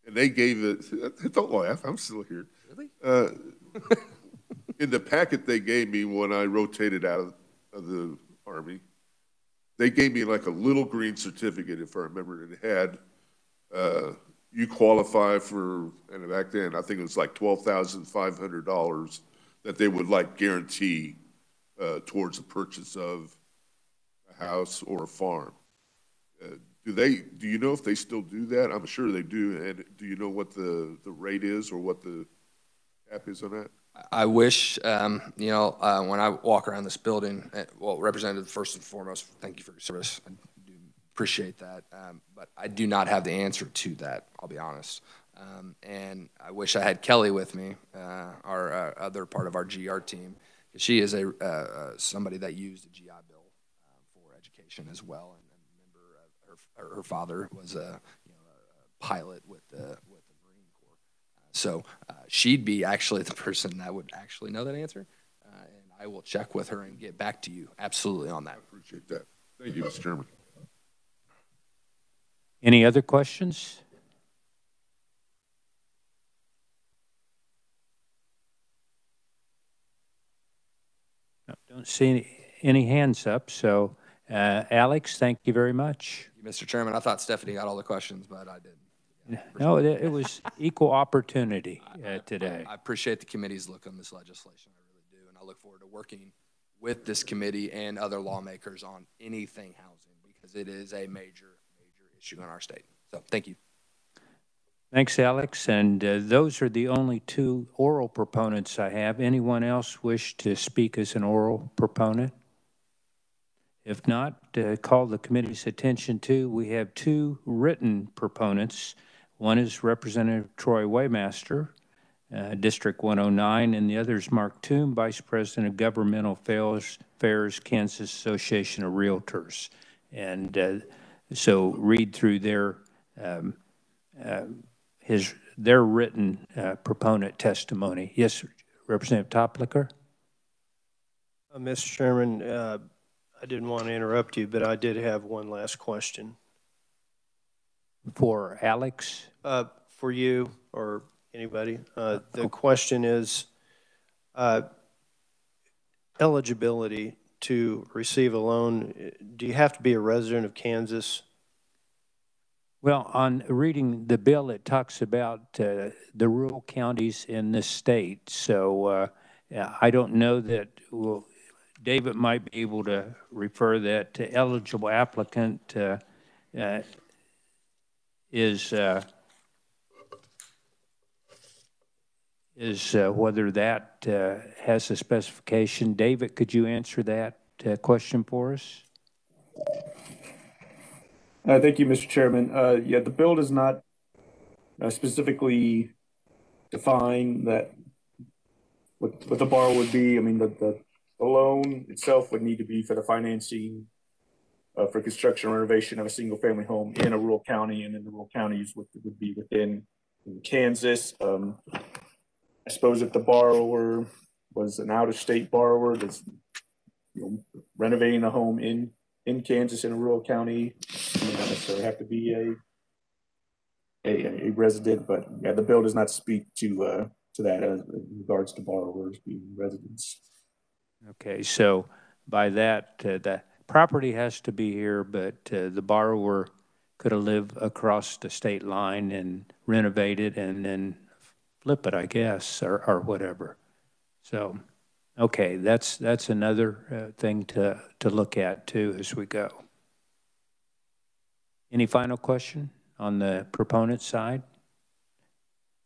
And they gave it, don't laugh, I'm still here. Really? Uh, in the packet they gave me when I rotated out of, of the Army, they gave me like a little green certificate, if I remember, it had, uh, you qualify for, and back then, I think it was like twelve thousand five hundred dollars that they would like guarantee, uh, towards the purchase of a house or a farm. Uh, Do they, do you know if they still do that? I'm sure they do, and do you know what the, the rate is or what the cap is on that? I wish, um, you know, uh, when I walk around this building, uh, well, Representative, first and foremost, thank you for your service. I do appreciate that. Um, but I do not have the answer to that, I'll be honest. Um, and I wish I had Kelly with me, uh, our uh, other part of our GR team. She is a uh, uh, somebody that used the GI Bill uh, for education as well. And a member of her, her father was a, you know, a pilot with the, with the Marine Corps. So uh, she'd be actually the person that would actually know that answer. Uh, and I will check with her and get back to you absolutely on that. Appreciate that. Thank you, Mr. Chairman. Any other questions? See any, any hands up, so uh, Alex, thank you very much. Mr. Chairman, I thought Stephanie got all the questions, but I didn't. No, it, it was equal opportunity uh, today. I appreciate the committee's look on this legislation. I really do. And I look forward to working with this committee and other lawmakers on anything housing because it is a major, major issue in our state. So thank you. Thanks, Alex. And uh, those are the only two oral proponents I have. Anyone else wish to speak as an oral proponent? If not, uh, call the committee's attention to, we have two written proponents. One is Representative Troy Waymaster, uh, District 109, and the other is Mark Tomb, Vice President of Governmental Affairs, Kansas Association of Realtors. And uh, so read through their um, uh, his their written uh, proponent testimony. Yes, Representative Toplikar. Uh, Mr. Chairman, uh, I didn't want to interrupt you, but I did have one last question. For Alex? Uh, for you or anybody. Uh, the question is uh, eligibility to receive a loan. Do you have to be a resident of Kansas? Well, on reading the bill, it talks about uh, the rural counties in the state. So uh, I don't know that, well, David might be able to refer that to eligible applicant uh, uh, is uh, is uh, whether that has a specification. David, could you answer that question for us? Uh, thank you, Mr. Chairman. Uh, yeah, the bill does not uh, specifically define that what, what the borrow would be. I mean, the, the, the loan itself would need to be for the financing uh, for construction renovation of a single family home in a rural county, and in the rural counties would, would be within Kansas. Um, I suppose if the borrower was an out of state borrower that's you know, renovating a home in in Kansas in a rural county. Necessarily have to be a a, a resident, but yeah, the bill does not speak to uh, to that as in regards to borrowers being residents. Okay, so by that, uh, the property has to be here, but uh, the borrower could have lived across the state line and renovate it and then flip it, I guess, or, or whatever. So, okay, that's that's another uh, thing to to look at too as we go. Any final question on the proponent side?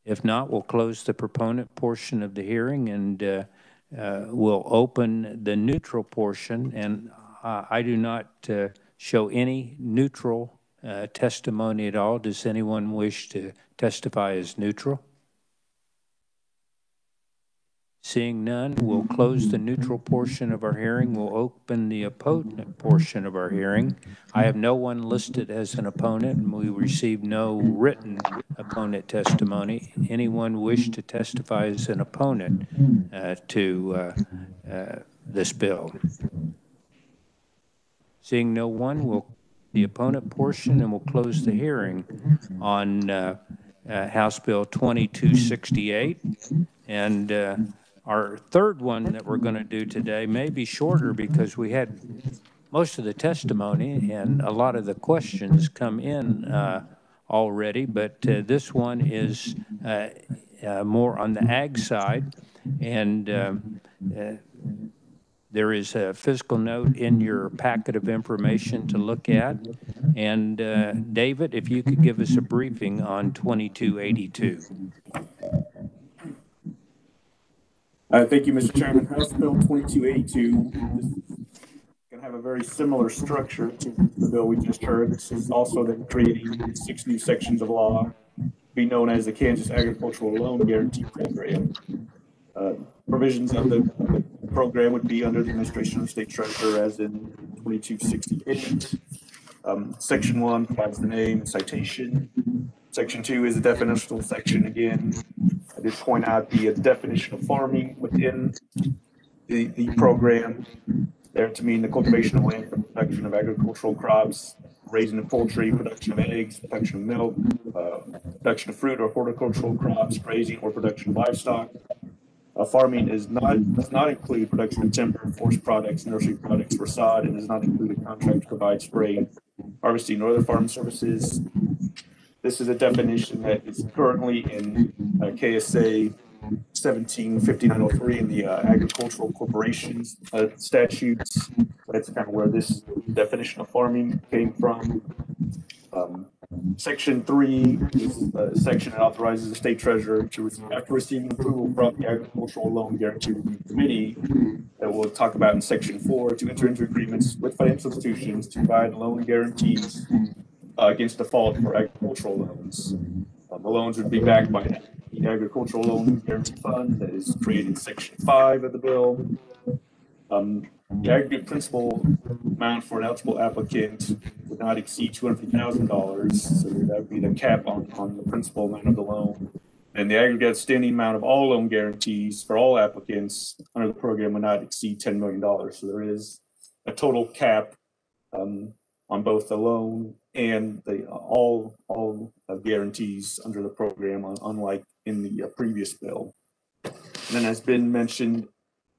If not, we'll close the proponent portion of the hearing and uh, uh, we'll open the neutral portion. And uh, I do not uh, show any neutral uh, testimony at all. Does anyone wish to testify as neutral? Seeing none, we'll close the neutral portion of our hearing. We'll open the opponent portion of our hearing. I have no one listed as an opponent, and we received no written opponent testimony. Anyone wish to testify as an opponent uh, to uh, uh, this bill? Seeing no one, we'll the opponent portion, and we'll close the hearing on uh, uh, House Bill 2268. And uh, our third one that we're going to do today may be shorter because we had most of the testimony and a lot of the questions come in uh, already, but uh, this one is uh, uh more on the ag side. And um, uh, there is a fiscal note in your packet of information to look at. And uh, David, if you could give us a briefing on 2282. Uh, thank you, Mr. Chairman. House Bill 2282 is going to have a very similar structure to the bill we just heard. This is also creating six new sections of law, be known as the Kansas Agricultural Loan Guarantee Program. Uh, provisions of the, program would be under the administration of the state treasurer as in 2268. Um, section one provides the name and citation. Section two is a definitional section again. I did point out the uh, definition of farming within the, the program. There to mean the cultivation of land for the production of agricultural crops, raising of poultry, production of eggs, production of milk, uh, production of fruit or horticultural crops, grazing or production of livestock. Uh, farming is not, does not include production of timber, forest products, nursery products, for sod, and does not include a contract to provide spraying, harvesting, or other farm services. This is a definition that is currently in uh, KSA 175903 in the uh, agricultural corporations uh, statutes. That's kind of where this definition of farming came from. Um, Section three is a section that authorizes the state treasurer to, after receiving approval from the agricultural loan guarantee committee, that we'll talk about in section four, to enter into agreements with financial institutions to provide loan guarantees uh, against default for agricultural loans. Uh, The loans would be backed by the agricultural loan guarantee fund that is created in section five of the bill. Um, the aggregate principal amount for an eligible applicant would not exceed two hundred fifty thousand dollars, so that would be the cap on, on the principal amount of the loan. And the aggregate outstanding amount of all loan guarantees for all applicants under the program would not exceed ten million dollars, so there is a total cap um, on both the loan and the, all, all guarantees under the program, unlike in the uh, previous bill. And then as been mentioned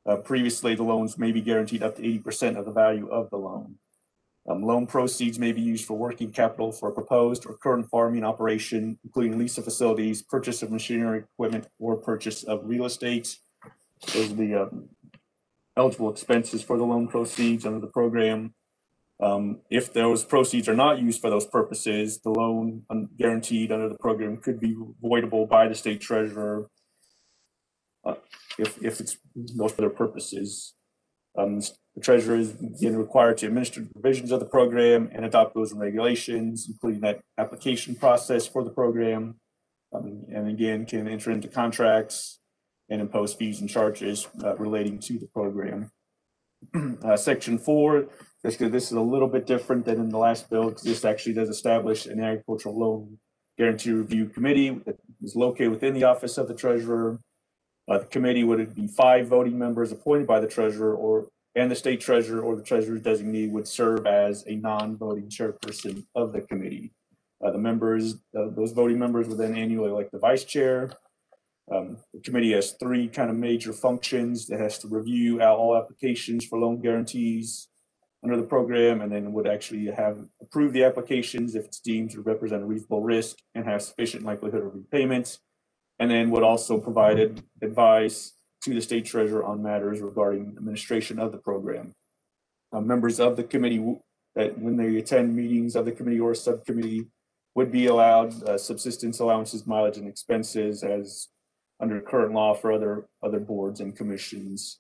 uh, previously, the loans may be guaranteed up to eighty percent of the value of the loan. Um, loan proceeds may be used for working capital for a proposed or current farming operation, including lease of facilities, purchase of machinery, equipment, or purchase of real estate. Those are the um, eligible expenses for the loan proceeds under the program. Um, if those proceeds are not used for those purposes, the loan guaranteed under the program could be voidable by the state treasurer uh, if, if it's those for their purposes. Um, the treasurer is again required to administer the provisions of the program and adopt those regulations, including that application process for the program. Um, and again, can enter into contracts and impose fees and charges uh, relating to the program. Uh, section four, this, this is a little bit different than in the last bill, because this actually does establish an agricultural loan guarantee review committee that is located within the office of the treasurer. Uh, the committee would be five voting members appointed by the treasurer or, and the state treasurer or the treasurer's designee would serve as a non-voting chairperson of the committee. Uh, the members, uh, those voting members would then annually elect the vice chair. Um, the committee has three kind of major functions. It has to review all- all applications for loan guarantees under the program and then would actually have approved the applications if it's deemed to represent a reasonable risk and have sufficient likelihood of repayment and then would also provide advice to the state treasurer on matters regarding administration of the program. Uh, members of the committee, that when they attend meetings of the committee or subcommittee, would be allowed uh, subsistence allowances, mileage, and expenses as under current law for other, other boards and commissions.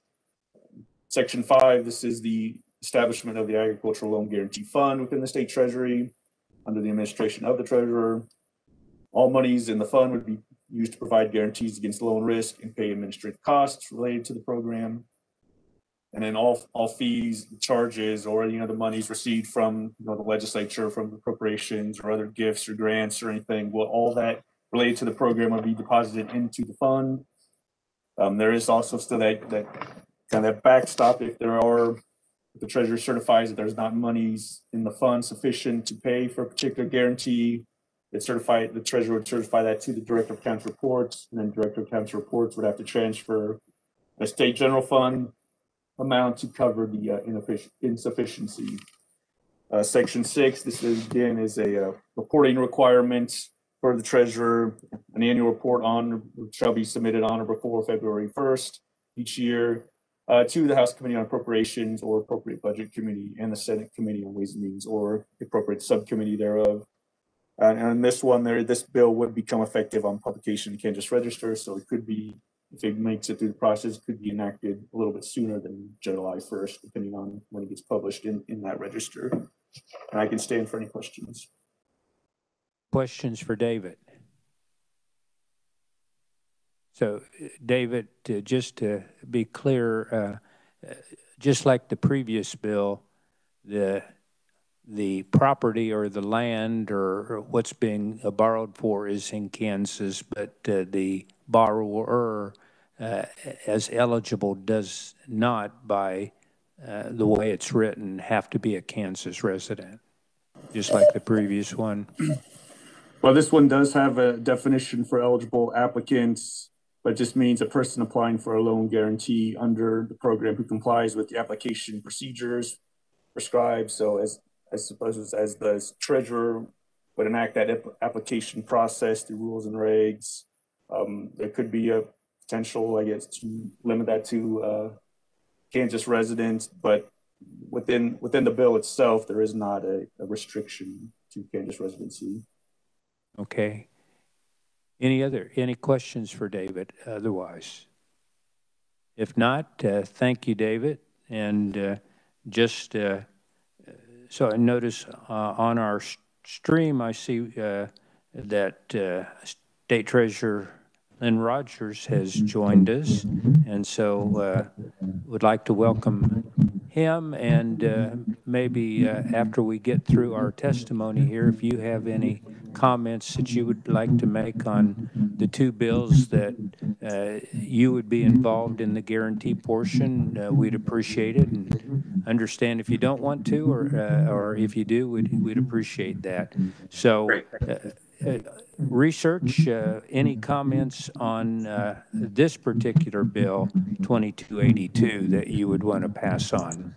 Section five, this is the establishment of the agricultural loan guarantee fund within the state treasury under the administration of the treasurer. All monies in the fund would be used to provide guarantees against loan risk and pay administrative costs related to the program. And then all, all fees, charges, or any other monies received from, you know, the legislature, from appropriations or other gifts or grants or anything, will all that related to the program will be deposited into the fund. Um, there is also still that, that kind of backstop if there are, if the treasurer certifies that there's not monies in the fund sufficient to pay for a particular guarantee, it certify, the treasurer would certify that to the director of accounts reports, and then director of accounts reports would have to transfer a state general fund amount to cover the uh, insufficiency. Uh, section six, this is again is a uh, reporting requirement for the treasurer. An annual report on shall be submitted on or before February first each year uh, to the House Committee on Appropriations or appropriate Budget Committee and the Senate Committee on Ways and Means or appropriate subcommittee thereof. And, this one there, this bill would become effective on publication in Kansas Register, so it could be if it makes it through the process, could be enacted a little bit sooner than July 1st, depending on when it gets published in, in that register. And I can stand for any questions. Questions for David? So, uh, David, just to be clear, uh, uh, just like the previous bill, the the property or the land or what's being uh, borrowed for is in Kansas, but uh, the borrower as eligible does not, by the way it's written, have to be a Kansas resident, just like the previous one. Well, this one does have a definition for eligible applicants, but just means a person applying for a loan guarantee under the program who complies with the application procedures prescribed. So as I suppose as the treasurer would enact that application process through rules and regs, um, there could be a potential, I guess, to limit that to uh, Kansas residents, but within within the bill itself, there is not a, a restriction to Kansas residency. Okay. Any other any questions for David? Otherwise, if not, uh, thank you, David, and uh, just. Uh, so I notice uh, on our stream, I see uh, that uh, State Treasurer Lynn Rogers has joined us, and so would like to welcome him. And maybe after we get through our testimony here, if you have any comments that you would like to make on the two bills that uh, you would be involved in the guarantee portion, uh, we'd appreciate it. And understand if you don't want to, or uh, or if you do, we'd, we'd appreciate that. So. Uh, research, uh, any comments on uh, this particular bill, 2282, that you would want to pass on?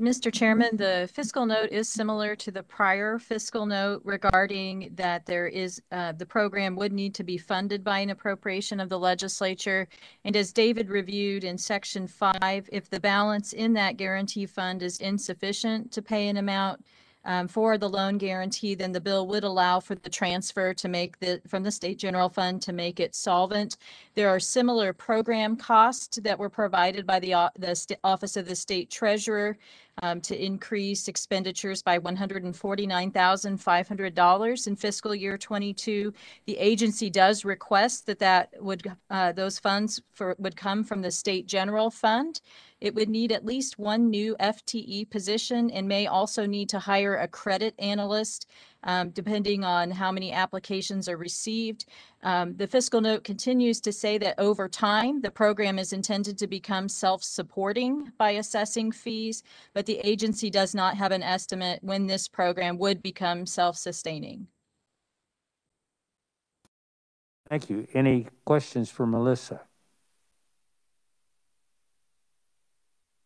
Mr. Chairman, the fiscal note is similar to the prior fiscal note regarding that there is, uh, the program would need to be funded by an appropriation of the legislature. And as David reviewed in section five, if the balance in that guarantee fund is insufficient to pay an amount, um, for the loan guarantee, then the bill would allow for the transfer to make the, from the state general fund to make it solvent. There are similar program costs that were provided by the, the Office of the State Treasurer um, to increase expenditures by $149,500 in fiscal year 22. The agency does request that that would, uh, those funds for, would come from the state general fund. It would need at least one new FTE position and may also need to hire a credit analyst, um, depending on how many applications are received. Um, the fiscal note continues to say that over time, the program is intended to become self-supporting by assessing fees, but the agency does not have an estimate when this program would become self-sustaining. Thank you. Any questions for Melissa?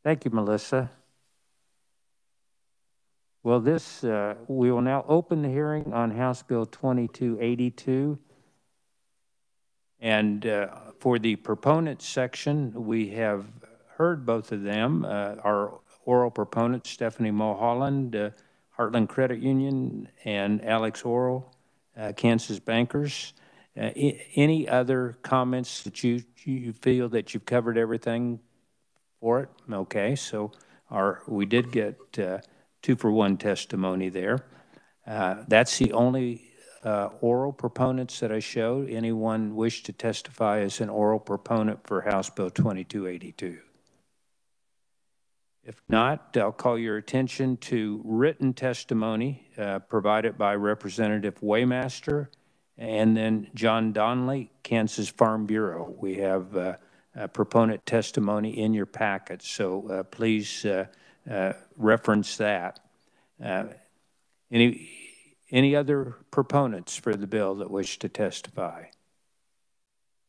Thank you, Melissa. Well, this, uh, we will now open the hearing on House Bill 2282. And uh, for the proponent section, we have heard both of them. Uh, our oral proponents, Stephanie Mulholland, uh, Heartland Credit Union, and Alex Orel, uh, Kansas Bankers. Uh, any other comments that you, you feel that you've covered everything for it. Okay, so our we did get uh, two for one testimony there. Uh, that's the only uh, oral proponents that I showed. Anyone wish to testify as an oral proponent for House Bill 2282? If not, I'll call your attention to written testimony uh, provided by Representative Waymaster and then John Donnelly, Kansas Farm Bureau. We have uh, proponent testimony in your packet, so uh, please uh reference that. Uh, any, any other proponents for the bill that wish to testify?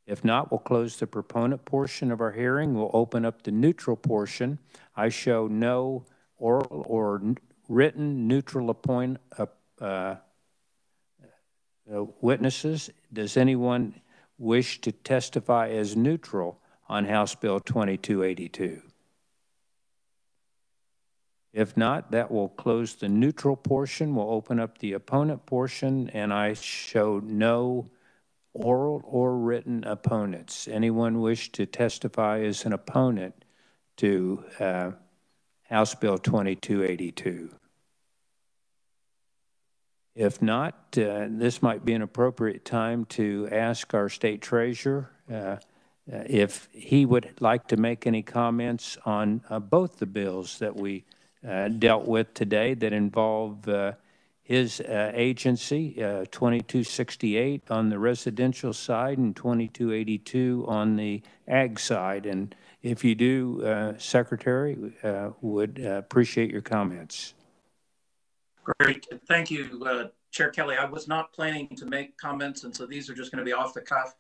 If not, we'll close the proponent portion of our hearing. We'll open up the neutral portion. I show no oral or written neutral appoint, uh, witnesses. Does anyone wish to testify as neutral on House Bill 2282? If not, that will close the neutral portion. We'll open up the opponent portion, and I show no oral or written opponents. Anyone wish to testify as an opponent to uh, House Bill 2282? If not, uh, this might be an appropriate time to ask our state treasurer uh, uh, if he would like to make any comments on uh, both the bills that we dealt with today that involve uh, his agency, 2268 on the residential side and 2282 on the ag side. And if you do, Secretary, would appreciate your comments. Great. Thank you, uh, Chair Kelly. I was not planning to make comments, and so these are just going to be off the cuff.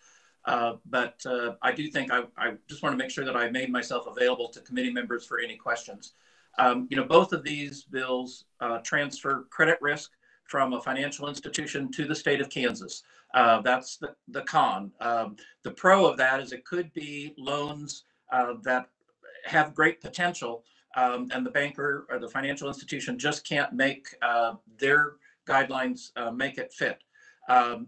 Uh, but uh, I do think I, I, just want to make sure that I made myself available to committee members for any questions. Um, you know, both of these bills uh, transfer credit risk from a financial institution to the state of Kansas. Uh, that's the, the con. Um, the pro of that is it could be loans uh, that have great potential, um, and the banker or the financial institution just can't make uh, their guidelines uh, make it fit. Um,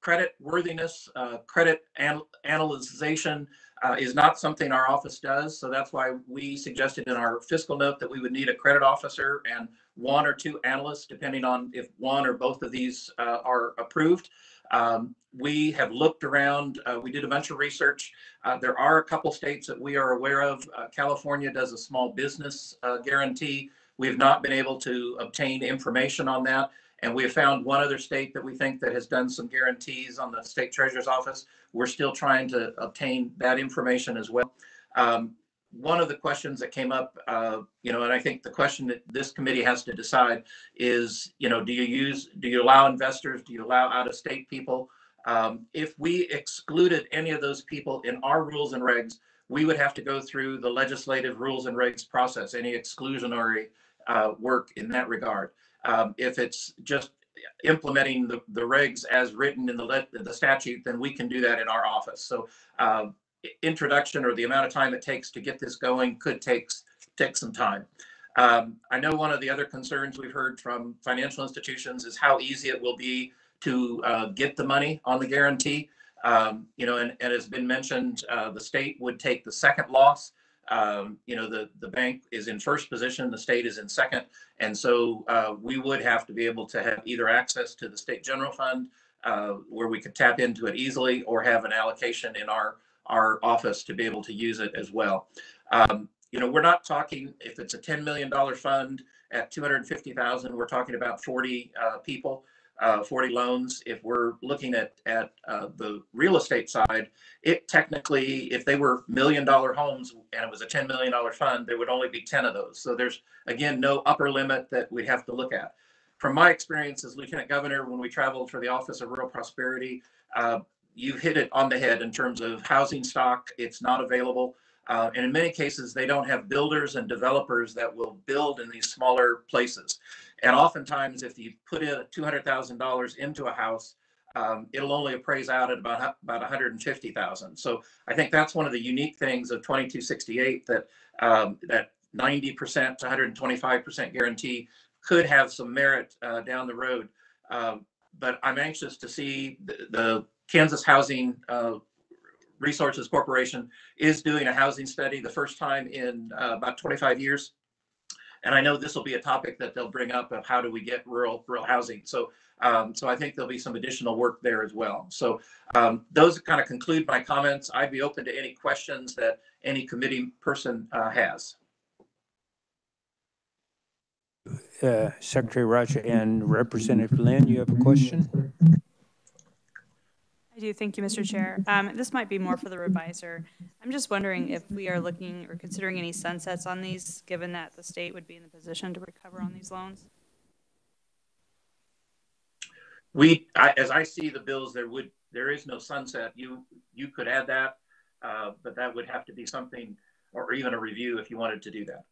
credit worthiness, uh, credit an- analyzation uh, is not something our office does. So that's why we suggested in our fiscal note that we would need a credit officer and one or two analysts, depending on if one or both of these uh, are approved. Um, we have looked around, uh, we did a bunch of research. Uh, there are a couple states that we are aware of. Uh, California does a small business uh, guarantee. We have not been able to obtain information on that. And we have found one other state that we think that has done some guarantees on the state treasurer's office. We're still trying to obtain that information as well. Um, one of the questions that came up, uh, you know, and I think the question that this committee has to decide is, you know, do you use, do you allow investors, do you allow out-of-state people? Um, if we excluded any of those people in our rules and regs, we would have to go through the legislative rules and regs process, any exclusionary uh, work in that regard. Um, if it's just implementing the, the regs as written in the, the statute, then we can do that in our office. So um, introduction or the amount of time it takes to get this going could take, take some time. Um, I know one of the other concerns we've heard from financial institutions is how easy it will be to uh, get the money on the guarantee. Um, you know, and, and has been mentioned, uh, the state would take the second loss. Um, you know, the, the bank is in first position, the state is in second. And so uh, we would have to be able to have either access to the state general fund uh, where we could tap into it easily or have an allocation in our our office to be able to use it as well. Um, you know, we're not talking if it's a $10 million fund at 250,000, we're talking about 40 uh, people, uh, 40 loans. If we're looking at, at uh, the real estate side, it technically, if they were million dollar homes and it was a $10 million fund, there would only be 10 of those. So there's, again, no upper limit that we have to look at. From my experience as Lieutenant Governor, when we traveled for the Office of Rural Prosperity, uh, you hit it on the head in terms of housing stock. It's not available. Uh, and in many cases, they don't have builders and developers that will build in these smaller places. And oftentimes, if you put in $200,000 into a house, um, it'll only appraise out at about about 150,000. So I think that's one of the unique things of 2268 that um, that 90% to 125% guarantee could have some merit uh, down the road. Um, but I'm anxious to see the, the Kansas Housing uh, Resources Corporation is doing a housing study, the first time in uh, about 25 years. And I know this will be a topic that they'll bring up of how do we get rural rural housing. So um, so I think there'll be some additional work there as well. So um, those kind of conclude my comments. I'd be open to any questions that any committee person uh, has. Uh, Secretary Roger and Representative Lynn, you have a question? I do. Thank you, Mr. Chair. Um, this might be more for the reviser. I'm just wondering if we are looking or considering any sunsets on these, given that the state would be in the position to recover on these loans. We, I, as I see the bills, there would there is no sunset. You you could add that, uh, but that would have to be something, or even a review if you wanted to do that.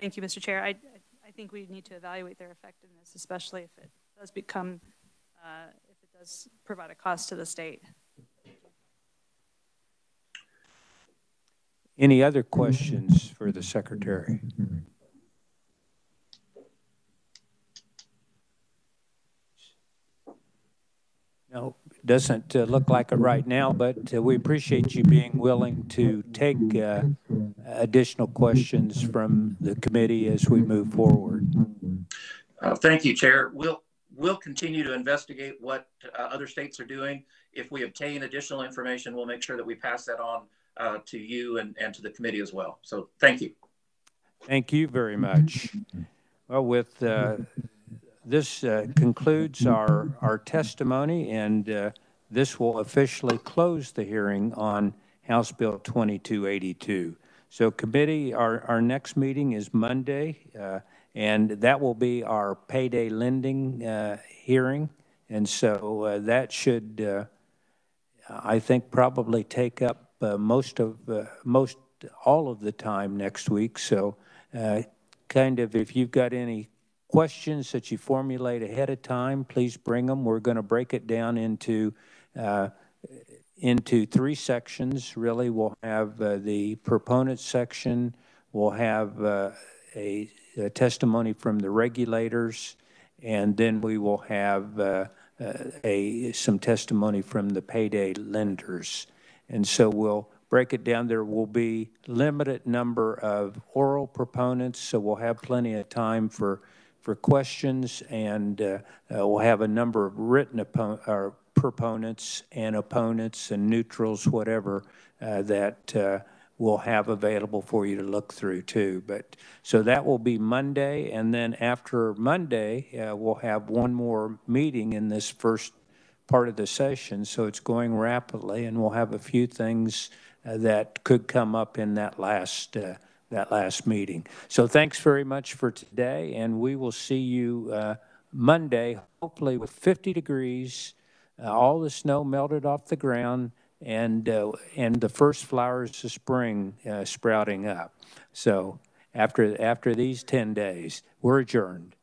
Thank you, Mr. Chair. I I think we need to evaluate their effectiveness, especially if it does become uh, does provide a cost to the state. Any other questions for the secretary? No, doesn't uh, look like it right now, but uh, we appreciate you being willing to take uh, additional questions from the committee as we move forward. Uh, Thank you, Chair. We'll, we'll continue to investigate what uh, other states are doing. If we obtain additional information, we'll make sure that we pass that on uh, to you and, and to the committee as well. So thank you. Thank you very much. Well, with, uh, this uh, concludes our, our testimony, and uh, this will officially close the hearing on House Bill 2282. So committee, our, our next meeting is Monday, uh, and that will be our payday lending uh, hearing. And so uh, that should, uh, I think, probably take up uh, most of, uh, most, all of the time next week. So uh, kind of, if you've got any questions that you formulate ahead of time, please bring them. We're going to break it down into, into three sections, really. We'll have the proponent section, we'll have a, a testimony from the regulators, and then we will have uh, uh, a, some testimony from the payday lenders. And so we'll break it down. There will be limited number of oral proponents, so we'll have plenty of time for, for questions, and uh, uh, we'll have a number of written proponents and opponents and neutrals, whatever, uh, that uh, we'll have available for you to look through too. But, so that will be Monday, and then after Monday, uh, we'll have one more meeting in this first part of the session, so it's going rapidly, and we'll have a few things uh, that could come up in that last, uh, that last meeting. So thanks very much for today, and we will see you uh, Monday, hopefully with 50 degrees, uh, all the snow melted off the ground, and, uh, and the first flowers of spring uh, sprouting up. So after, after these 10 days, we're adjourned.